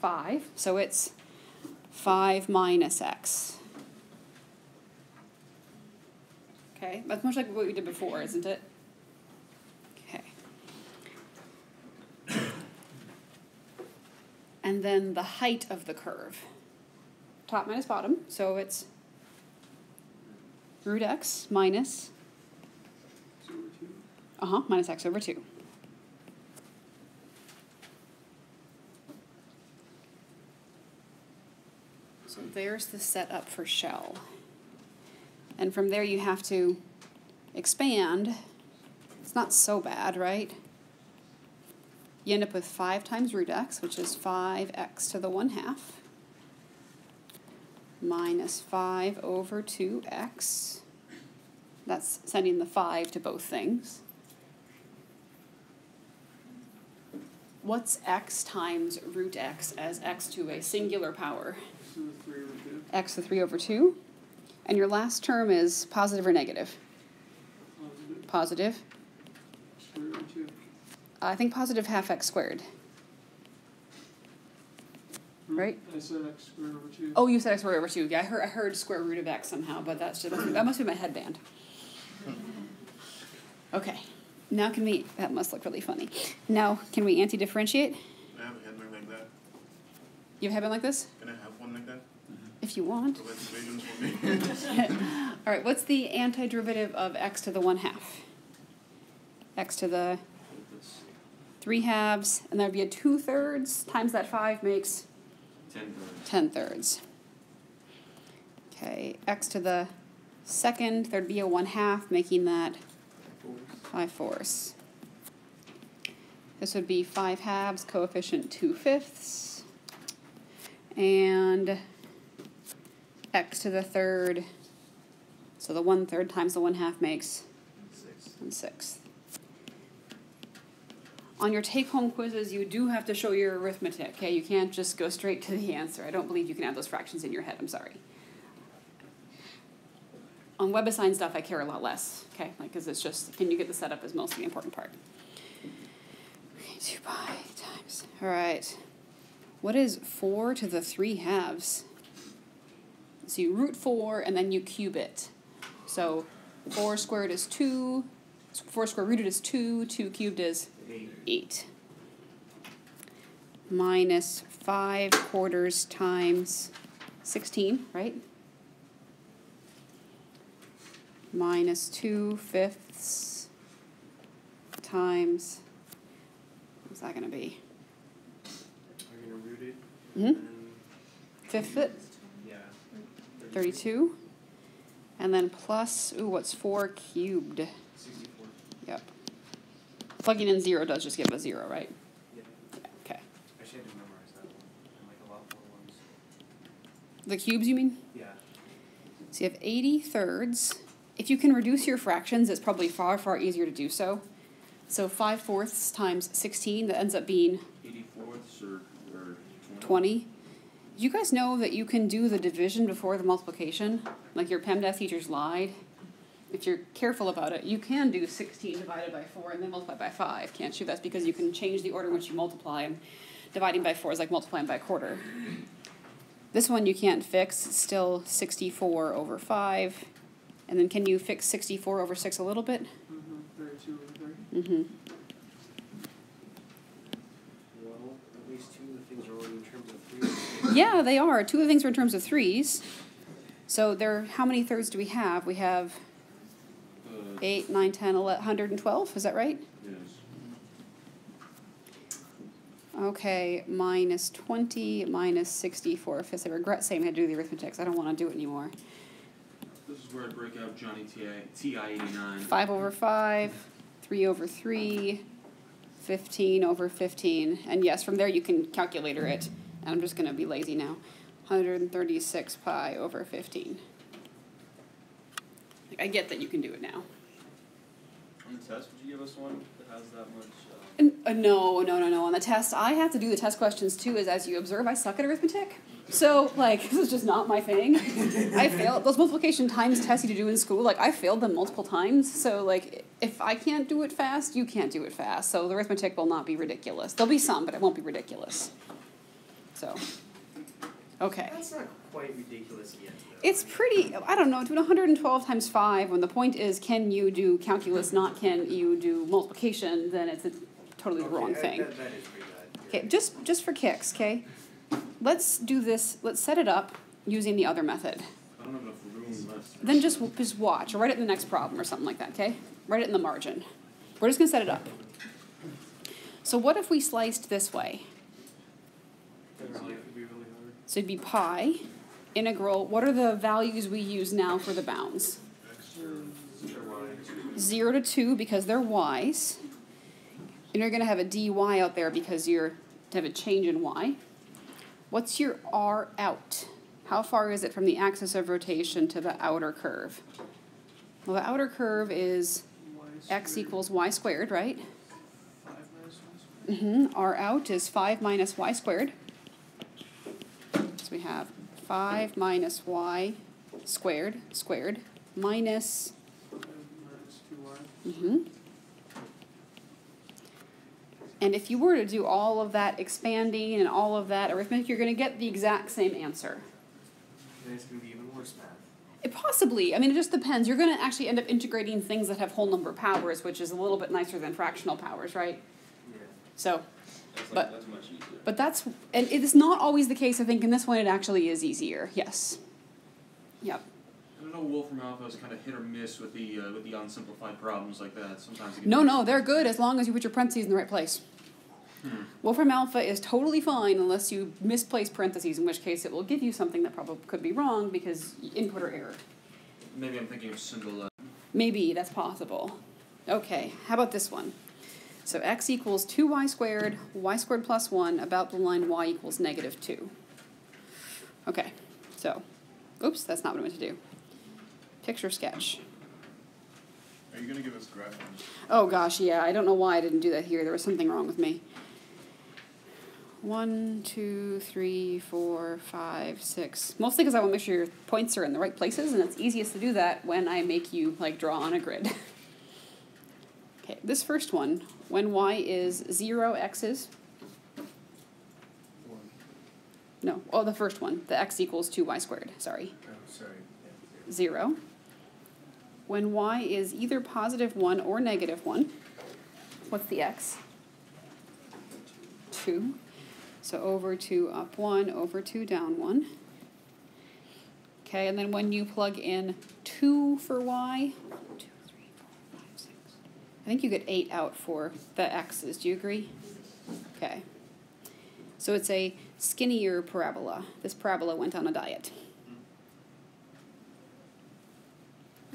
5, so it's 5 minus x. Okay, that's much like what we did before, isn't it? Okay. And then the height of the curve. Top minus bottom, so it's root x minus, Two over two. uh huh, minus x over 2. So there's the setup for shell. And from there you have to expand. It's not so bad, right? You end up with 5 times root x, which is 5x to the 1 half, minus 5 over 2x. That's sending the 5 to both things. What's x times root x as x to a singular power? So the three over two. x to 3 over 2. And your last term is positive or negative? Positive. Positive. Square root of two. I think positive half x squared. Hmm, Right. I said x squared over two. Oh, you said x squared over 2. Yeah, I heard, I heard square root of x somehow, but that's just, that must be my headband. Okay. Now can we, that must look really funny. Now, can we anti-differentiate? I have a headband like that. You have a headband like this? Can I have one like that? If you want. So that's visions for me. All right, what's the antiderivative of x to the 1 half? x to the 3 halves, and that would be a 2 thirds times that 5 makes Ten thirds. 10 thirds. Okay, x to the second, there'd be a 1 half, making that 5 fourths. This would be 5 halves, coefficient 2 fifths. And x to the third, so the 1 third times the 1 half makes Six. 1 sixth. On your take home quizzes, you do have to show your arithmetic, okay? You can't just go straight to the answer. I don't believe you can add those fractions in your head, I'm sorry. On WebAssign stuff, I care a lot less, okay? Like, because it's just, can you get the setup is mostly the important part. Okay, 2 pi times, all right. What is 4 to the 3 halves? So you root 4 and then you cube it. So 4 squared is 2, 4 square rooted is 2, 2 cubed is. 8. Minus 5 quarters times 16, right? Minus 2 fifths times, what's that going to be? We're gonna root it. hmm Fifth it, Yeah. 32. And then plus, ooh, what's 4 cubed? Sixty-four. Yep. Plugging in 0 does just give a 0, right? Yeah. Yeah, okay. Actually, I didn't memorize that one. And like a lot more ones. The cubes, you mean? Yeah. So you have 80 thirds. If you can reduce your fractions, it's probably far, far easier to do so. So 5 fourths times 16, that ends up being Eighty fourths or, or twenty? 20. You guys know that you can do the division before the multiplication? Like your PEMDAS teachers lied. If you're careful about it, you can do 16 divided by 4 and then multiply by 5, can't you? That's because you can change the order in which you multiply, and dividing by 4 is like multiplying by a quarter. This one you can't fix, it's still 64 over 5. And then can you fix 64 over 6 a little bit? Mm-hmm. Thirty-two over three. Mm-hmm. Well, at least two of the things are already in terms of three. Yeah, they are. Two of the things are in terms of threes. So there, how many thirds do we have? We have 8, 9, 10, 11, 112, is that right? yes. Okay, minus 20, minus 64 fifths. I regret saying I had to do the arithmetic. I don't want to do it anymore. This is where I break out Johnny TI, TI eighty-nine. 5 over 5, 3 over 3, 15 over 15. And yes, from there you can calculator it. And I'm just going to be lazy now. 136 pi over 15. I get that you can do it now. On the test, would you give us one that has that much, uh, Uh, no, no, no, no. On the test, I have to do the test questions too. Is as you observe, I suck at arithmetic. So like, this is just not my thing. I failed those multiplication times tests you do in school. Like I failed them multiple times. So like, if I can't do it fast, you can't do it fast. So the arithmetic will not be ridiculous. There'll be some, but it won't be ridiculous. So, okay. That's not quite ridiculous yet. though. It's pretty, I don't know, doing 112 times 5, when the point is can you do calculus, not can you do multiplication, then it's a totally the Okay, wrong that- thing. That, that is pretty bad. Okay, just, just for kicks, okay? Let's do this, let's set it up using the other method. I don't have enough room left. Then just, just watch, or write it in the next problem or something like that, okay? Write it in the margin. We're just gonna set it up. So what if we sliced this way? So it'd be pi, integral, what are the values we use now for the bounds? Zero to two because they're y's. And you're gonna have a dy out there because you're to have a change in y. What's your r out? How far is it from the axis of rotation to the outer curve? Well, the outer curve is x equals y squared, right? Mm-hmm. R out is five minus y squared. So we have five minus y squared squared minus Five minus two Y. Mm-hmm. And if you were to do all of that expanding and all of that arithmetic, you're going to get the exact same answer. Then it's gonna be even worse math. It possibly, I mean, it just depends. You're going to actually end up integrating things that have whole number powers, which is a little bit nicer than fractional powers, right? Yeah. So, That's like, But- that's much easier. but that's, and it is not always the case. I think in this one it actually is easier. Yes. Yep. I don't know, Wolfram Alpha is kind of hit or miss with the uh, with the unsimplified problems like that. Sometimes it can No, no, they're good as long as you put your parentheses in the right place. Hmm. Wolfram Alpha is totally fine unless you misplace parentheses, in which case it will give you something that probably could be wrong because input or error. Maybe I'm thinking of symbol. Uh, Maybe that's possible. Okay, how about this one? So x equals 2y squared, y squared plus 1, about the line y equals negative 2. Okay, so, oops, that's not what I meant to do. Picture sketch. Are you gonna give us graph ones? Oh gosh, yeah, I don't know why I didn't do that here. There was something wrong with me. One, two, three, four, five, six. Mostly because I want to make sure your points are in the right places, and it's easiest to do that when I make you like draw on a grid. okay, this first one, when y is zero x's. One. No, oh, the first one, the x equals two y squared. Sorry, Oh, sorry. Yeah. zero. When y is either positive one or negative one, what's the x? Two. So over two, up one, over two, down one. Okay, and then when you plug in two for y, one, two, three, four, five, six. I think you get eight out for the x's. Do you agree? Okay. So it's a skinnier parabola. This parabola went on a diet.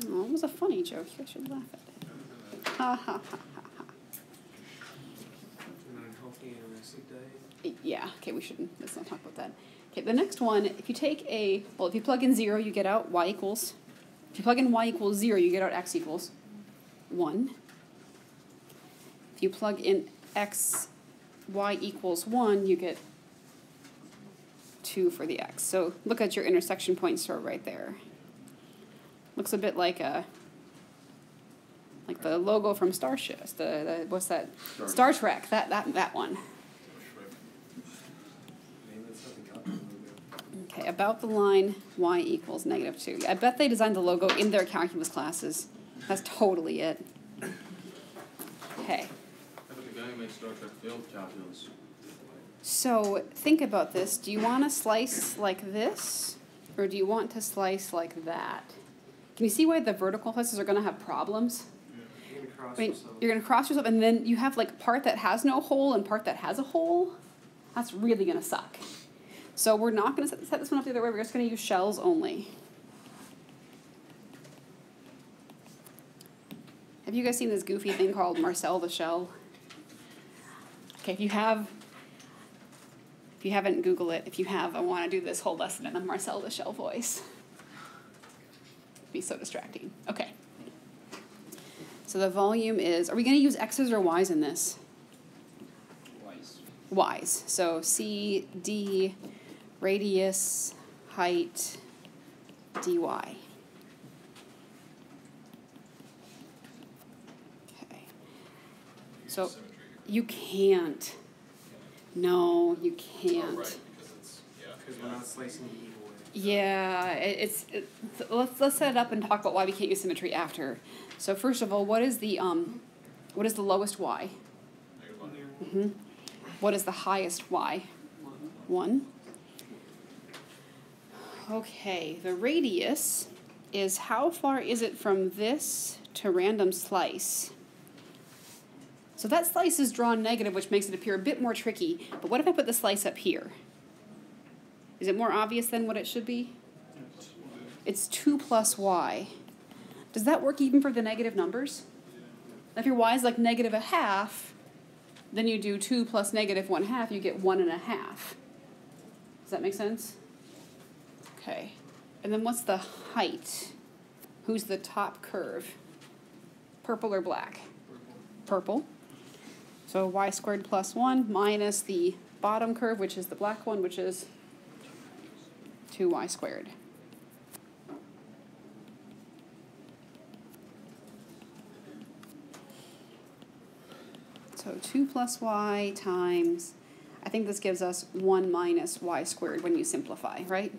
Oh, it was a funny joke. You should laugh at it. Ha ha ha ha ha. An unhealthy anorexic diet. Yeah, okay, we shouldn't, let's not talk about that. Okay, the next one, if you take a, well, if you plug in zero, you get out y equals, if you plug in y equals zero, you get out x equals one. If you plug in x, y equals one, you get two for the x. So look at your intersection point sort right there. Looks a bit like a, like the logo from Starship, the, the, what's that? Star Star Trek, that, that, that one. Maybe that's something else. Logo. Okay, about the line y equals negative 2. I bet they designed the logo in their calculus classes. That's totally it. Okay, I bet the guy who made Star Trek failed calculus. so think about this. Do you want to slice like this, or do you want to slice like that? Can you see why the vertical slices are going to have problems? You're gonna cross I mean, yourself. you're going to cross yourself, and then you have like part that has no hole and part that has a hole. That's really going to suck. So we're not going to set, set this one up the other way. We're just going to use shells only. Have you guys seen this goofy thing called Marcel the Shell? Okay, if you have, if you haven't, Google it. If you have, I want to do this whole lesson in a Marcel the Shell voice. It'd be so distracting. Okay. So the volume is, are we going to use x's or y's in this? Twice. Y's. So C, D, radius, height, dy. Okay. So-. You can't. No, you Oh, can't. right, because Because we're not slicing the evil. Yeah, it, it's it, let's let's set it up and talk about why we can't use symmetry after. So first of all, what is the um, what is the lowest y? Negative one. hmm What is the highest y? One. Okay, the radius is how far is it from this to random slice? So that slice is drawn negative, which makes it appear a bit more tricky. But what if I put the slice up here? Is it more obvious than what it should be? It's 2 plus y. Does that work even for the negative numbers? If your y is like negative a half, then you do 2 plus negative 1 half, you get 1 and a half. Does that make sense? Okay. And then what's the height? Who's the top curve? Purple or black? Purple. So y squared plus 1 minus the bottom curve, which is the black one, which is 2y squared. So 2 plus y times, I think this gives us 1 minus y squared when you simplify, right?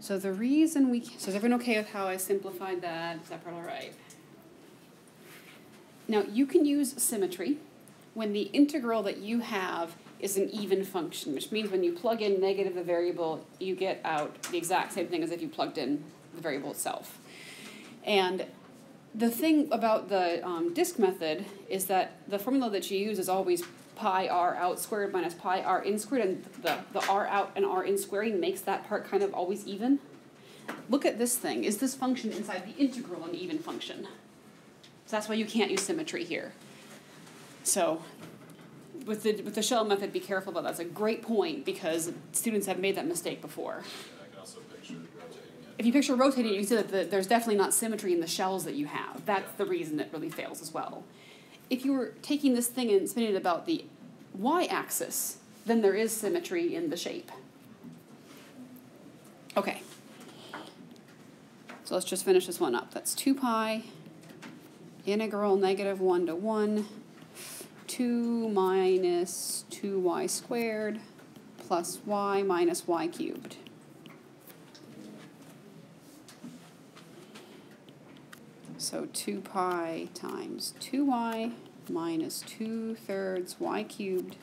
So the reason we, so is everyone okay with how I simplified that? Is that part all right? Now you can use symmetry when the integral that you have is an even function, which means when you plug in negative the variable, you get out the exact same thing as if you plugged in the variable itself. And the thing about the um, disk method is that the formula that you use is always pi r out squared minus pi r in squared, and the, the r out and r in squaring makes that part kind of always even. Look at this thing. Is this function inside the integral an even function? So that's why you can't use symmetry here. So with the with the shell method, be careful about that. That's a great point because students have made that mistake before. If you picture rotating, you see that the, there's definitely not symmetry in the shells that you have. That's the reason it really fails as well. If you were taking this thing and spinning it about the y-axis, then there is symmetry in the shape. Okay. So let's just finish this one up. That's 2 pi integral negative 1 to 1 2 minus 2y squared plus y minus y cubed. So 2 pi times 2y minus 2 thirds y cubed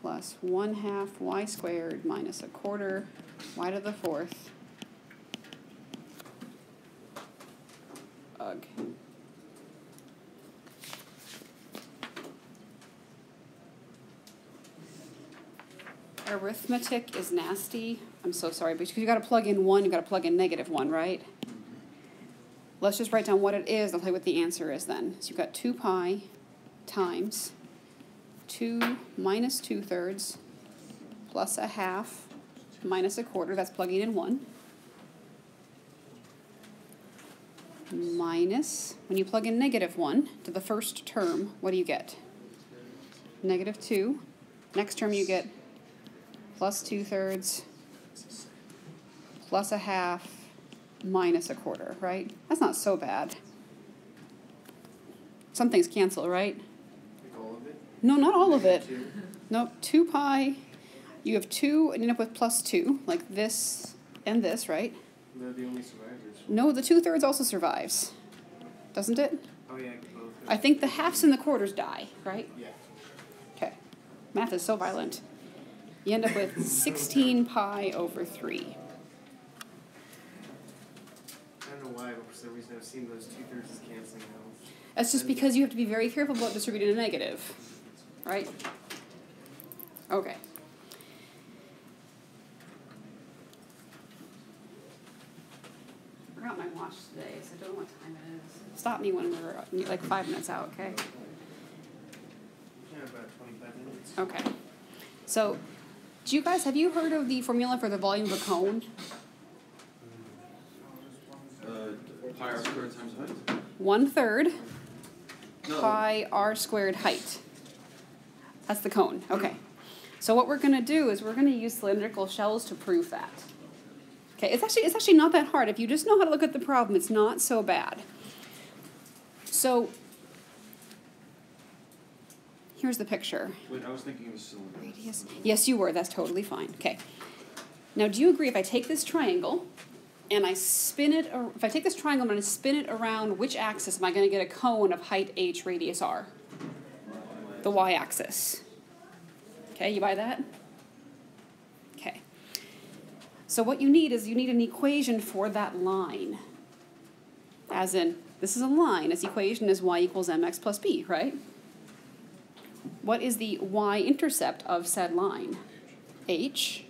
plus 1 half y squared minus a quarter y to the fourth. Ugh. Arithmetic is nasty. I'm so sorry, but you gotta plug in one, you gotta plug in negative one, right? Let's just write down what it is, I'll tell you what the answer is then. So you've got two pi times two minus two thirds plus a half minus a quarter, that's plugging in one. Minus, when you plug in negative one to the first term, what do you get? Negative two. Next term you get plus two thirds plus a half minus a quarter, right? That's not so bad. Some things cancel, right? Like all of it? No, not all of it. Two? Nope, 2 pi. You have 2 and you end up with plus 2, like this and this, right? They're the only survivors. No, the 2 thirds also survives. Doesn't it? Oh yeah, both. I think the halves and the quarters die, right? Yeah. Okay. Math is so violent. You end up with 16 pi over 3. I don't know why, but for some reason I've seen those two thirds as canceling out. That's just because you have to be very careful about distributing a negative, right? Okay. I forgot my watch today, so I don't know what time it is. Stop me when we're like five minutes out, okay? Yeah, about twenty-five minutes. Okay. So, do you guys have you heard of the formula for the volume of a cone? Uh, pi r squared times height? One third No. pi r squared height. That's the cone. Okay. So what we're gonna do is we're gonna use cylindrical shells to prove that. Okay, it's actually it's actually not that hard. If you just know how to look at the problem, it's not so bad. So here's the picture. Wait, I was thinking of a cylinder. Radius. Yes, you were. That's totally fine. Okay. Now, do you agree if I take this triangle and I spin it, ar- if I take this triangle and I spin it around which axis am I going to get a cone of height h, radius r? The y axis. Okay, you buy that? Okay. So, what you need is you need an equation for that line. As in, this is a line. Its equation is y equals mx plus b, right? What is the y-intercept of said line? h.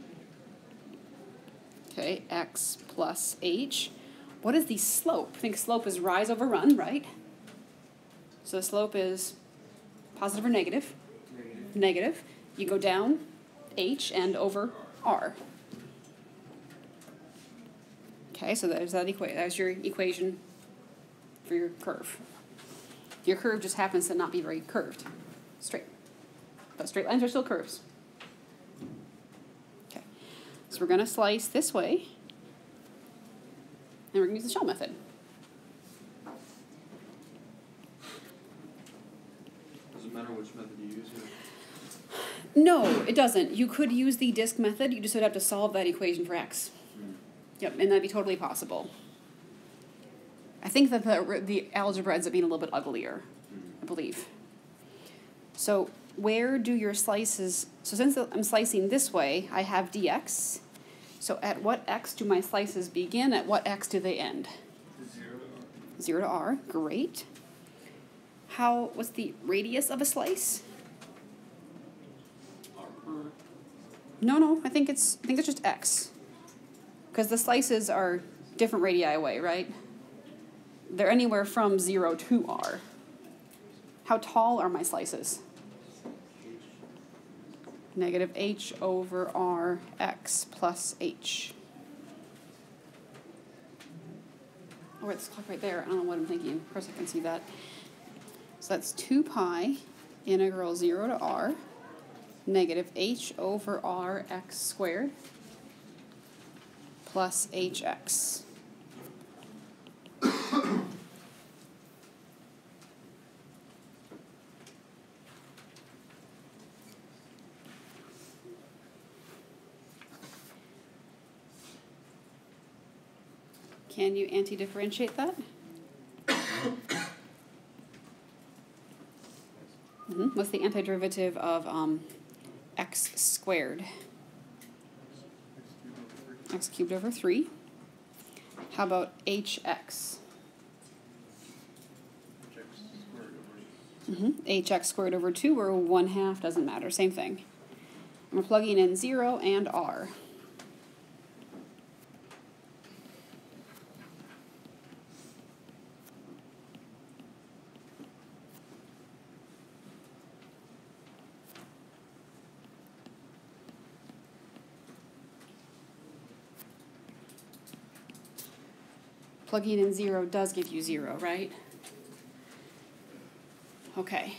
Okay, x plus h. What is the slope? I think slope is rise over run, right? So the slope is positive or negative? Negative. Negative. You go down h and over r. Okay, so there's that equation. That's your equation for your curve. Your curve just happens to not be very curved, straight. But straight lines are still curves. Okay, so we're going to slice this way, and we're going to use the shell method. Does it matter which method you use here? No, it doesn't. You could use the disk method. You just would have to solve that equation for x. Hmm. Yep, and that'd be totally possible. I think that the the algebra ends up being a little bit uglier, I hmm. believe. So where do your slices? So since I'm slicing this way, I have dx. So at what x do my slices begin? At what x do they end? Zero to R. Zero to r. Great. How? What's the radius of a slice? No, no. I think it's I think it's just x. Because the slices are different radii away, right? They're anywhere from zero to r. How tall are my slices? Negative h over r x plus h. Oh, wait, this clock right there. I don't know what I'm thinking. Of course, I can see that. So that's 2 pi integral 0 to r negative h over r x squared plus hx. Can you anti-differentiate that? hmm What's the antiderivative of um, x squared? x cubed over 3. How about hx? Over Mm-hmm. hx squared over 2 or 1 half, doesn't matter, same thing. And we're plugging in 0 and r. Plugging in 0 does give you 0, right? Okay.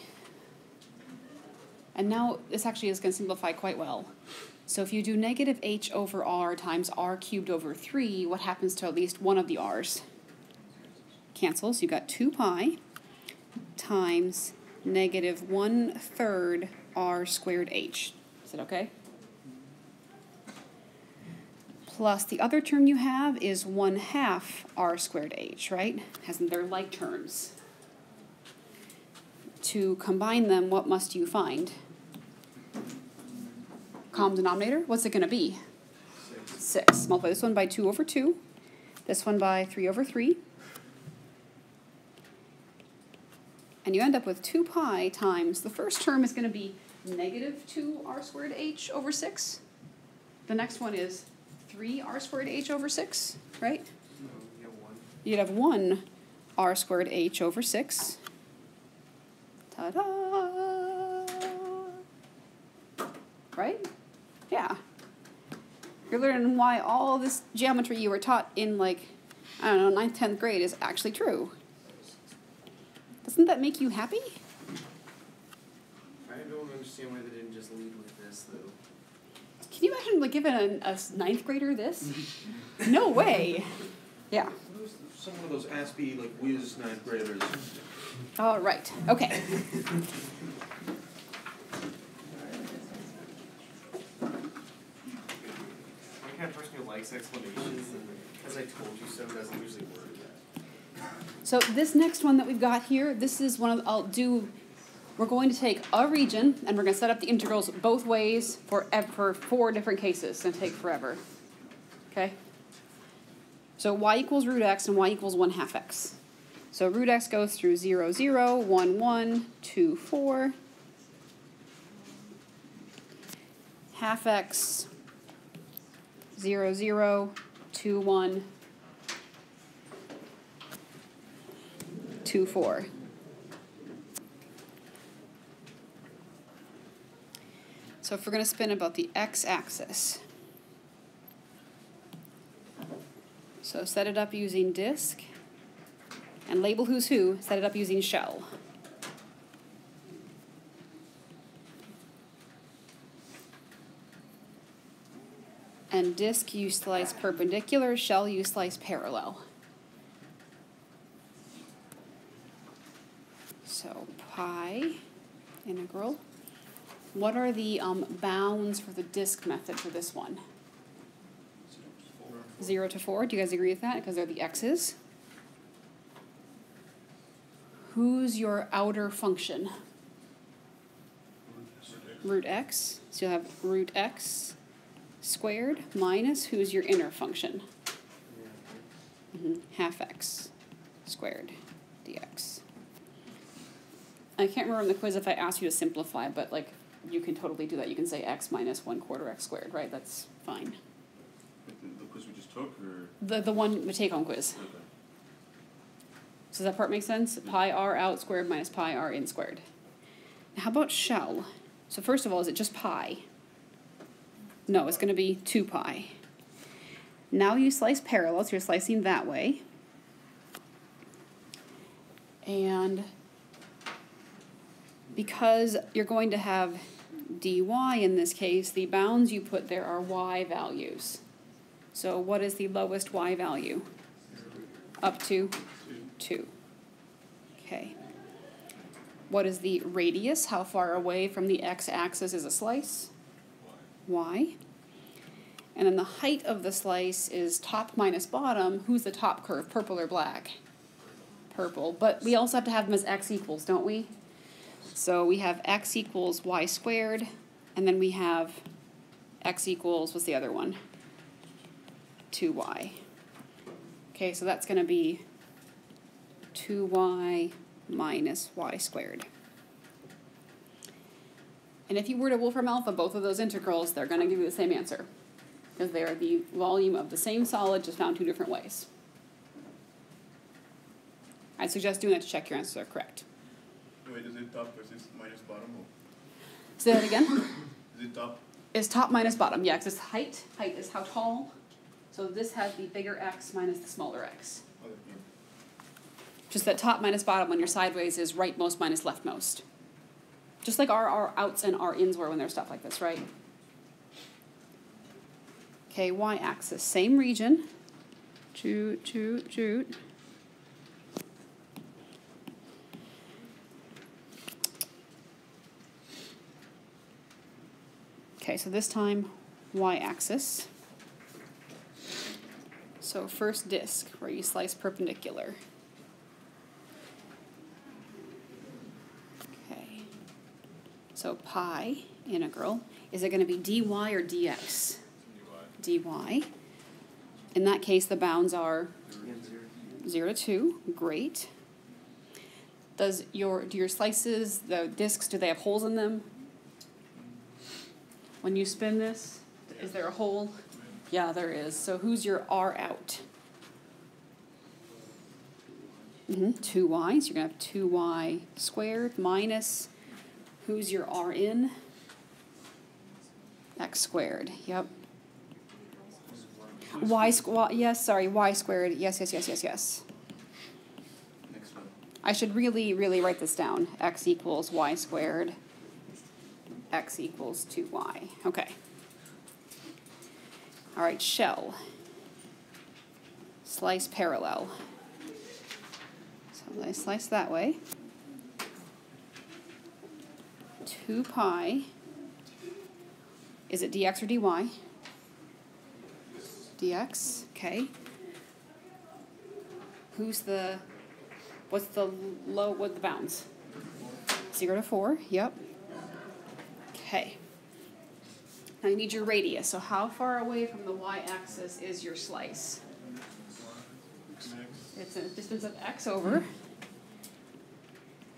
And now this actually is going to simplify quite well. So if you do negative h over r times r cubed over 3, what happens to at least one of the r's? Cancels. You've got 2 pi times negative 1 third r squared h. Is that okay? Plus the other term you have is 1 half r squared h, right? Has they're like terms to combine them, what must you find? Common denominator, what's it going to be? Six. 6. Multiply this one by 2 over 2, this one by 3 over 3. And you end up with 2 pi times, the first term is going to be negative 2r squared h over 6. The next one is 3r squared h over 6, right? No, you have one. You'd have 1 r squared h over 6. Ta-da! Right? Yeah. You're learning why all this geometry you were taught in like, I don't know, ninth, tenth grade is actually true. Doesn't that make you happy? I don't understand why they didn't just lead with this though. Can you imagine like giving a, a ninth grader this? no way. Yeah. Some of those Aspie like whiz ninth graders. All right. Okay. kind of person who likes explanations, and as I told you so doesn't usually work. So this next one that we've got here, this is one of I'll do we're going to take a region and we're gonna set up the integrals both ways for, for four different cases, it's gonna take forever. Okay? So y equals root x and y equals one half x. So root x goes through zero, zero, one, one, two, four. Half x, zero, zero, two, one, two, four. So if we're going to spin about the x-axis, so set it up using disk, and label who's who, set it up using shell. And disk you slice perpendicular, shell you slice parallel. So pi integral. What are the um, bounds for the disk method for this one? Zero to four. Do you guys agree with that? Because they're the x's. Who's your outer function? Root x. So you'll have root x squared minus who's your inner function? hmm Half x squared dx. I can't remember in the quiz if I asked you to simplify, but like you can totally do that. You can say x minus one quarter x squared, right? That's fine. Like the, the quiz we just took, or The the one the take home quiz. okay. So does that part make sense? Pi r out squared minus pi r in squared. Now how about shell? So first of all, is it just pi? No, it's going to be 2 pi. Now you slice parallel, so you're slicing that way. And because you're going to have dy in this case, the bounds you put there are y values. So what is the lowest y value? Up to 2. Okay. What is the radius? How far away from the x-axis is a slice? Y. And then the height of the slice is top minus bottom. Who's the top curve, purple or black? Purple. But we also have to have them as x equals, don't we? So we have x equals y squared, and then we have x equals, what's the other one? 2y. Okay, so that's going to be 2y minus y squared. And if you were to Wolfram alpha both of those integrals, they're going to give you the same answer. Because they are the volume of the same solid, just found two different ways. I'd suggest doing that to check your answers are correct. Wait, is it top versus minus bottom? Or Say that again. is it top? is top minus bottom. Yeah, 'cause it's height. Height is how tall. So this has the bigger x minus the smaller x. Okay. Just that top minus bottom when you're sideways is rightmost minus leftmost. Just like our, our outs and our ins were when there's stuff like this, right? Okay, y axis, same region. Shoot, shoot, shoot. Okay, so this time y axis. So first disk where you slice perpendicular. Okay. So pi integral, is it going to be dy or dx? dy. In that case, the bounds are 0 to 2. Great. Does your do your slices, the discs, do they have holes in them? When you spin this, is there a hole? Yeah, there is. So who's your R out? Mm-hmm. 2y. So you're going to have 2y squared minus who's your R in? X squared. Yep. Y squ- yes, sorry, y squared. Yes, yes, yes, yes, yes. I should really, really write this down. X equals y squared. X equals 2y. Okay. All right, shell. Slice parallel. So I slice that way. 2 pi. Is it dx or dy? dx. Okay. Who's the, what's the low, what the bounds? Zero to four, yep. Okay. Now you need your radius, so how far away from the y-axis is your slice? It's a distance of x over.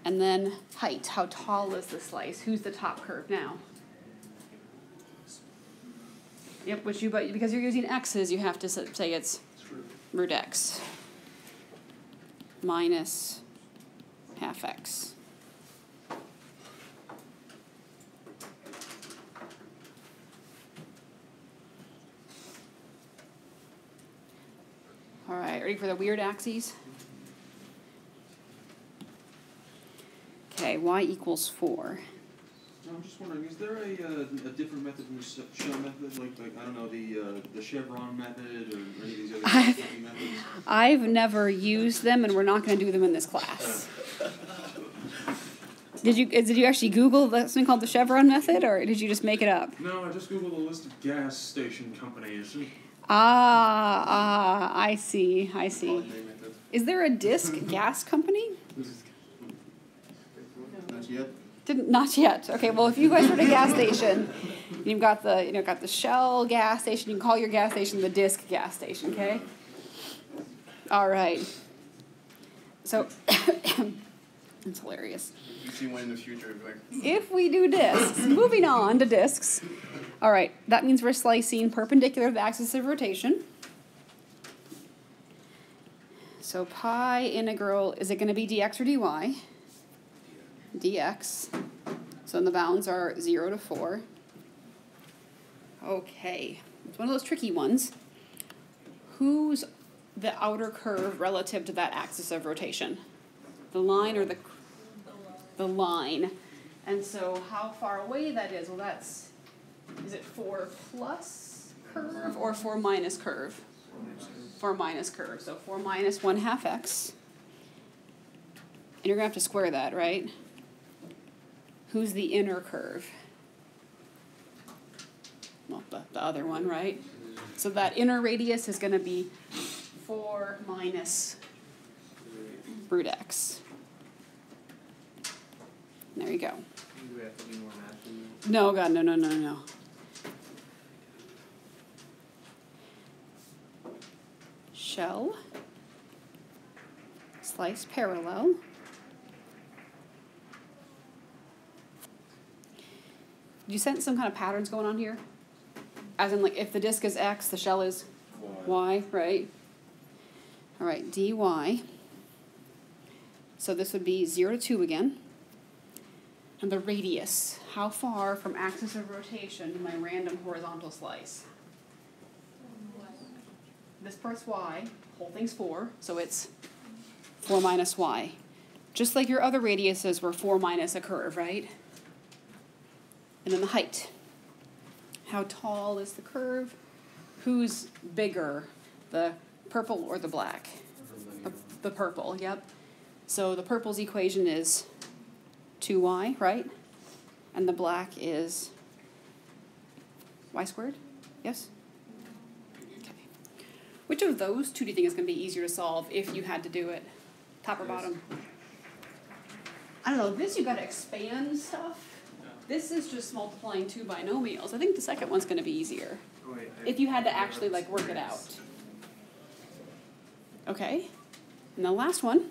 And then height, how tall is the slice? Who's the top curve now? Yep, which you, but because you're using x's, you have to say it's root x minus half x. All right, ready for the weird axes? Okay, y equals four. I'm just wondering, is there a, uh, a different method than the sh- shell method, like, like, I don't know, the, uh, the chevron method or any of these other I- cookie methods? I've never used them, and we're not going to do them in this class. Did you did you actually Google this thing called the Chevron method, or did you just make it up? No, I just googled a list of gas station companies. Ah, ah, I see, I see. Is there a disc gas company? Not yet. Didn't not yet. Okay, well if you guys are at a gas station, you've got the you know got the Shell gas station. You can call your gas station the disc gas station. Okay. All right. So it's hilarious. You see one in the future, like hmm. If we do discs, moving on to discs. All right, that means we're slicing perpendicular to the axis of rotation. So pi integral, is it going to be dx or dy? dx. So the bounds are 0 to 4. Okay, it's one of those tricky ones. Who's the outer curve relative to that axis of rotation? The line or the the line. And so how far away that is, well that's is it four plus curve or four minus curve? Four minus curve. So four minus one half x. And you're gonna have to square that, right? Who's the inner curve? Well, the, the other one, right? So that inner radius is gonna be four minus root x. There you go. Do we have to do more math than that? No, God, no, no, no, no. Shell. Slice parallel. You sense some kind of patterns going on here? As in, like, if the disk is X, the shell is Y, right? All right, dy. So this would be 0 to 2 again. And the radius, how far from axis of rotation to my random horizontal slice? This part's y, whole thing's 4, so it's 4 minus y. Just like your other radiuses were 4 minus a curve, right? And then the height. How tall is the curve? Who's bigger, the purple or the black? The, the purple, yep. So the purple's equation is 2y, right? And the black is y squared? Yes? Okay. Which of those two do you think is going to be easier to solve if you had to do it? Top or bottom? I don't know. This you got to expand stuff. This is just multiplying two binomials. I think the second one's going to be easier Oh, if you had to actually like work it out. Okay. And the last one.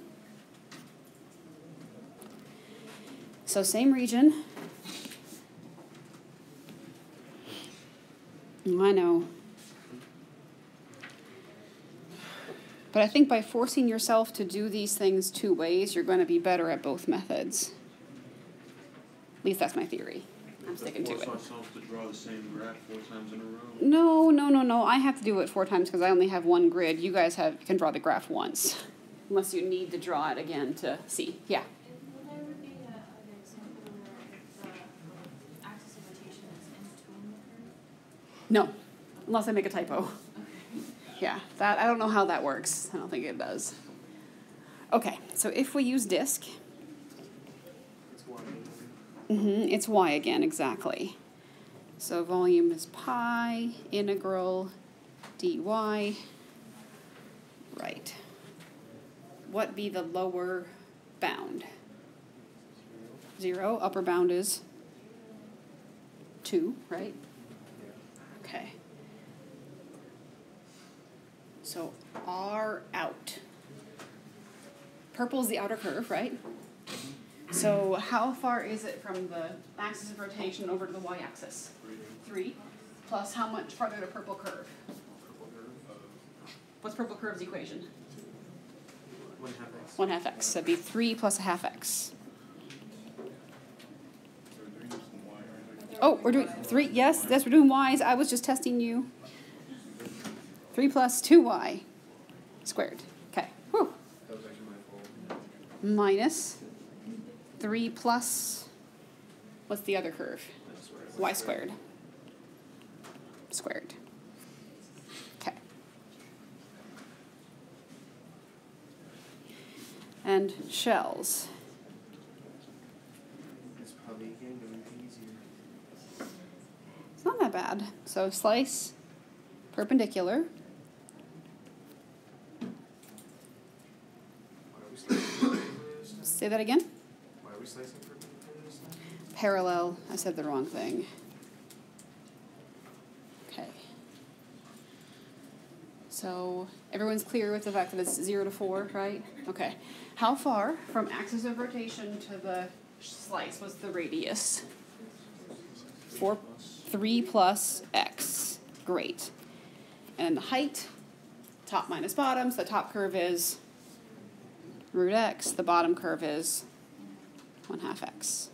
So same region. I know. But I think by forcing yourself to do these things two ways, you're going to be better at both methods. At least that's my theory. I'm sticking to it. Force to draw the same graph four times in a row. No, no, no, no. I have to do it four times because I only have one grid. You guys have can draw the graph once, unless you need to draw it again to see. Yeah. Will there be a, an example where the axis of rotation is in between the curve? No, unless I make a typo. Yeah, that I don't know how that works. I don't think it does. Okay, so if we use disk, It's one. hmm it's y again exactly. So volume is pi integral dy. Right. What be the lower bound? Zero. Upper bound is two, right? Okay. So R out. Purple is the outer curve, right? So how far is it from the axis of rotation over to the y-axis? Three. Plus how much farther to purple curve? What's purple curve's equation? One half X. One half x. So that'd be three plus a half x. So we're doing this in Y, right? Oh, we're doing three. Yes, yes, we're doing y's. I was just testing you. Three plus two y squared. Okay. Whew. That was actually my fault. Minus three plus. What's the other curve? Y squared. Squared. Okay. And shells. It's probably again going to be easier. It's not that bad. So slice perpendicular. Why are we slicing perpendicular this time? Say that again. Why are we slicing perpendicular? Parallel. I said the wrong thing. Okay. So everyone's clear with the fact that it's zero to four, right? Okay. How far from axis of rotation to the slice was the radius? Four, three plus x. Great. And the height, top minus bottom, so the top curve is root x, the bottom curve is one half x.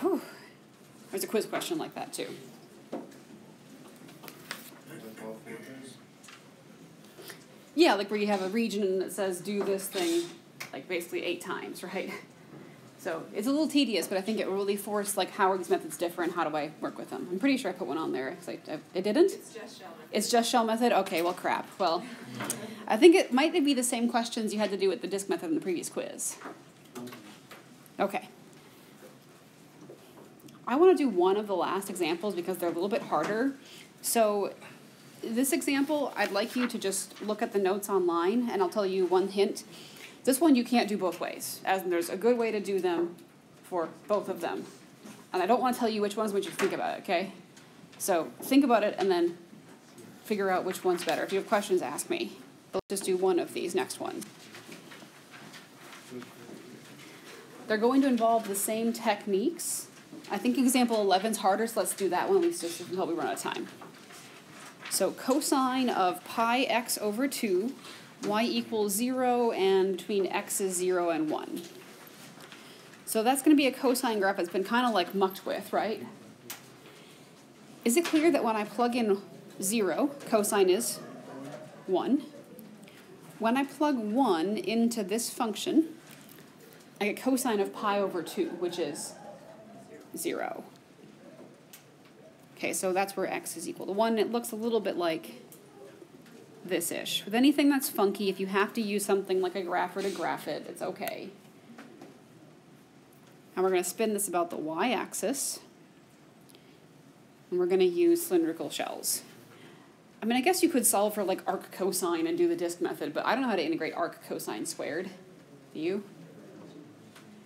Whew. There's a quiz question like that too. Yeah, like where you have a region that says do this thing like basically eight times, right? So it's a little tedious, but I think it will really force like how are these methods different? How do I work with them? I'm pretty sure I put one on there. It's like uh, I, I didn't. It's just shell method. It's just shell method. Okay, well crap. Well, I think it might be the same questions you had to do with the disk method in the previous quiz. Okay. I want to do one of the last examples because they're a little bit harder. So, this example, I'd like you to just look at the notes online, and I'll tell you one hint. This one you can't do both ways, as there's a good way to do them for both of them. And I don't want to tell you which one's what you think about it, okay? So, think about it and then figure out which one's better. If you have questions, ask me. But let's just do one of these next ones. They're going to involve the same techniques. I think example 11 is harder, so let's do that one at least just until we run out of time. So cosine of pi x over 2, y equals 0, and between x is 0 and 1. So that's going to be a cosine graph that's been kind of like mucked with, right? Is it clear that when I plug in 0, cosine is 1? When I plug 1 into this function, I get cosine of pi over 2, which is 0. Okay, so that's where x is equal to 1. It looks a little bit like this ish. With anything that's funky, if you have to use something like a grapher to graph it, it's okay. And we're going to spin this about the y axis. And we're going to use cylindrical shells. I mean, I guess you could solve for like arc cosine and do the disk method, but I don't know how to integrate arc cosine squared. Do you?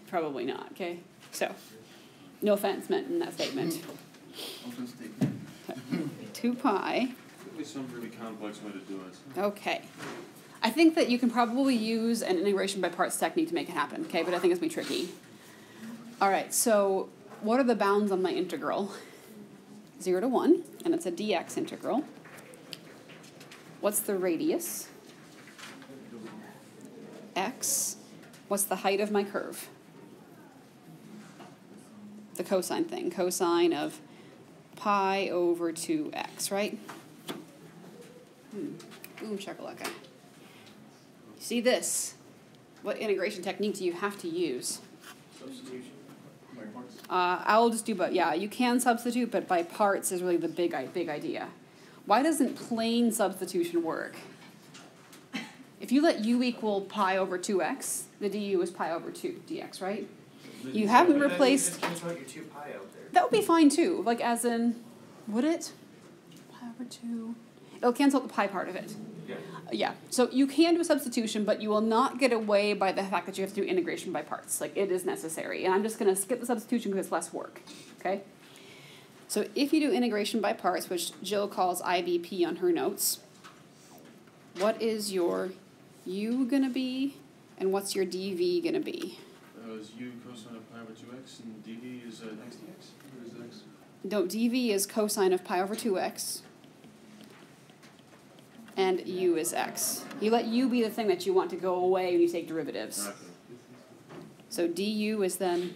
Probably not, okay? So, no offense meant in that statement. Open statement. 2 pi. Be some really complex way to do it. Okay. I think that you can probably use an integration by parts technique to make it happen, okay? But I think it's gonna be tricky. All right, so what are the bounds on my integral? 0 to 1, and it's a dx integral. What's the radius? x. What's the height of my curve? The cosine thing, cosine of pi over 2x, right? Hmm. Boom shakalaka. See this? What integration technique do you have to use? Substitution. By parts. Uh, I'll just do, but yeah, you can substitute, but by parts is really the big, big idea. Why doesn't plain substitution work? If you let u equal pi over 2x, the du is pi over 2 dx, right? You haven't But then you replaced. just your two pi out there. That would be fine too. Like, as in, would it? pi over two. It'll cancel out the pi part of it. Yeah. Yeah, so you can do a substitution, but you will not get away by the fact that you have to do integration by parts. Like it is necessary, and I'm just going to skip the substitution because it's less work. Okay. So if you do integration by parts, which Jill calls IBP on her notes, what is your u going to be, and what's your dv going to be? Uh, is u cosine of pi over two x and dv is uh, x dx? What is x? No, dv is cosine of pi over 2x, and u is x. You let u be the thing that you want to go away when you take derivatives. So du is then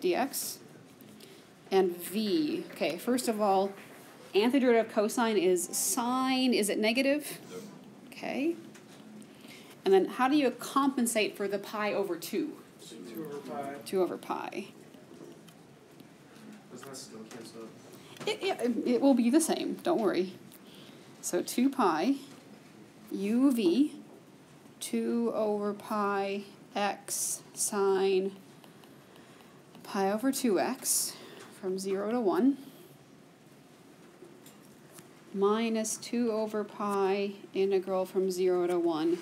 dx. And v, okay, first of all, antiderivative of cosine is sine, is it negative? Okay. And then how do you compensate for the pi over 2? Two over pi. 2 over pi. Doesn't that still cancel? It, it, it will be the same, don't worry. So 2 pi uv 2 over pi x sine pi over 2x from 0 to 1 minus 2 over pi integral from 0 to 1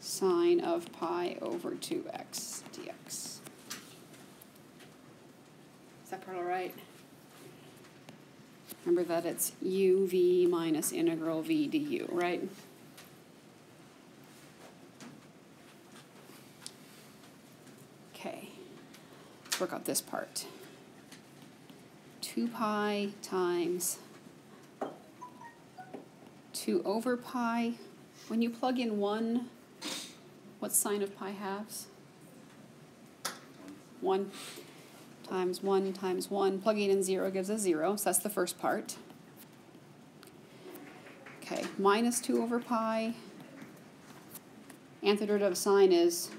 sine of pi over 2x dx. Is that part all right? Remember that it's uv minus integral v du, right? Okay, let's work out this part. 2 pi times 2 over pi. When you plug in 1, what sine of pi halves? 1 times 1 times 1. Plugging in 0 gives us 0, so that's the first part. Okay, minus 2 over pi. Antiderivative of sine is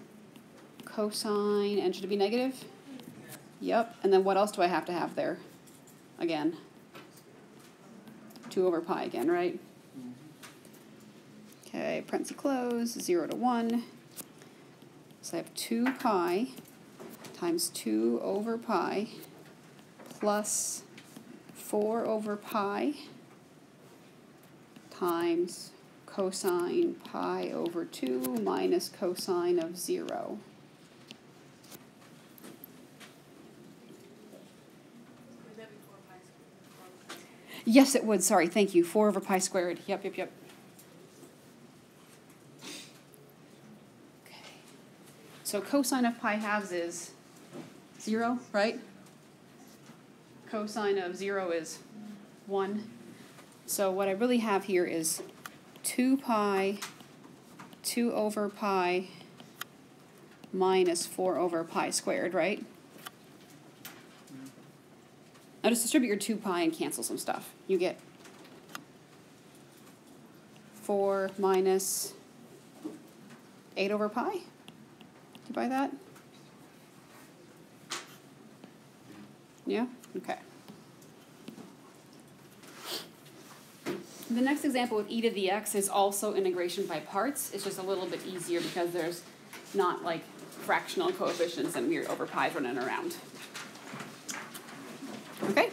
cosine, and should it be negative? Yep, and then what else do I have to have there? Again. 2 over pi again, right? Okay, parenthesis close, 0 to 1. So I have 2 pi times 2 over pi plus 4 over pi times cosine pi over 2 minus cosine of 0. Would that be four pi squared? Yes, it would. Sorry, thank you. 4 over pi squared. Yep, yep, yep. Okay. So cosine of pi halves is 0, right? Cosine of 0 is 1. So what I really have here is 2 pi, 2 over pi minus 4 over pi squared, right? Now just distribute your 2 pi and cancel some stuff. You get 4 minus 8 over pi. Do you buy that? Yeah? Okay. The next example with e to the x is also integration by parts. It's just a little bit easier because there's not like fractional coefficients and weird over pi's running around. Okay?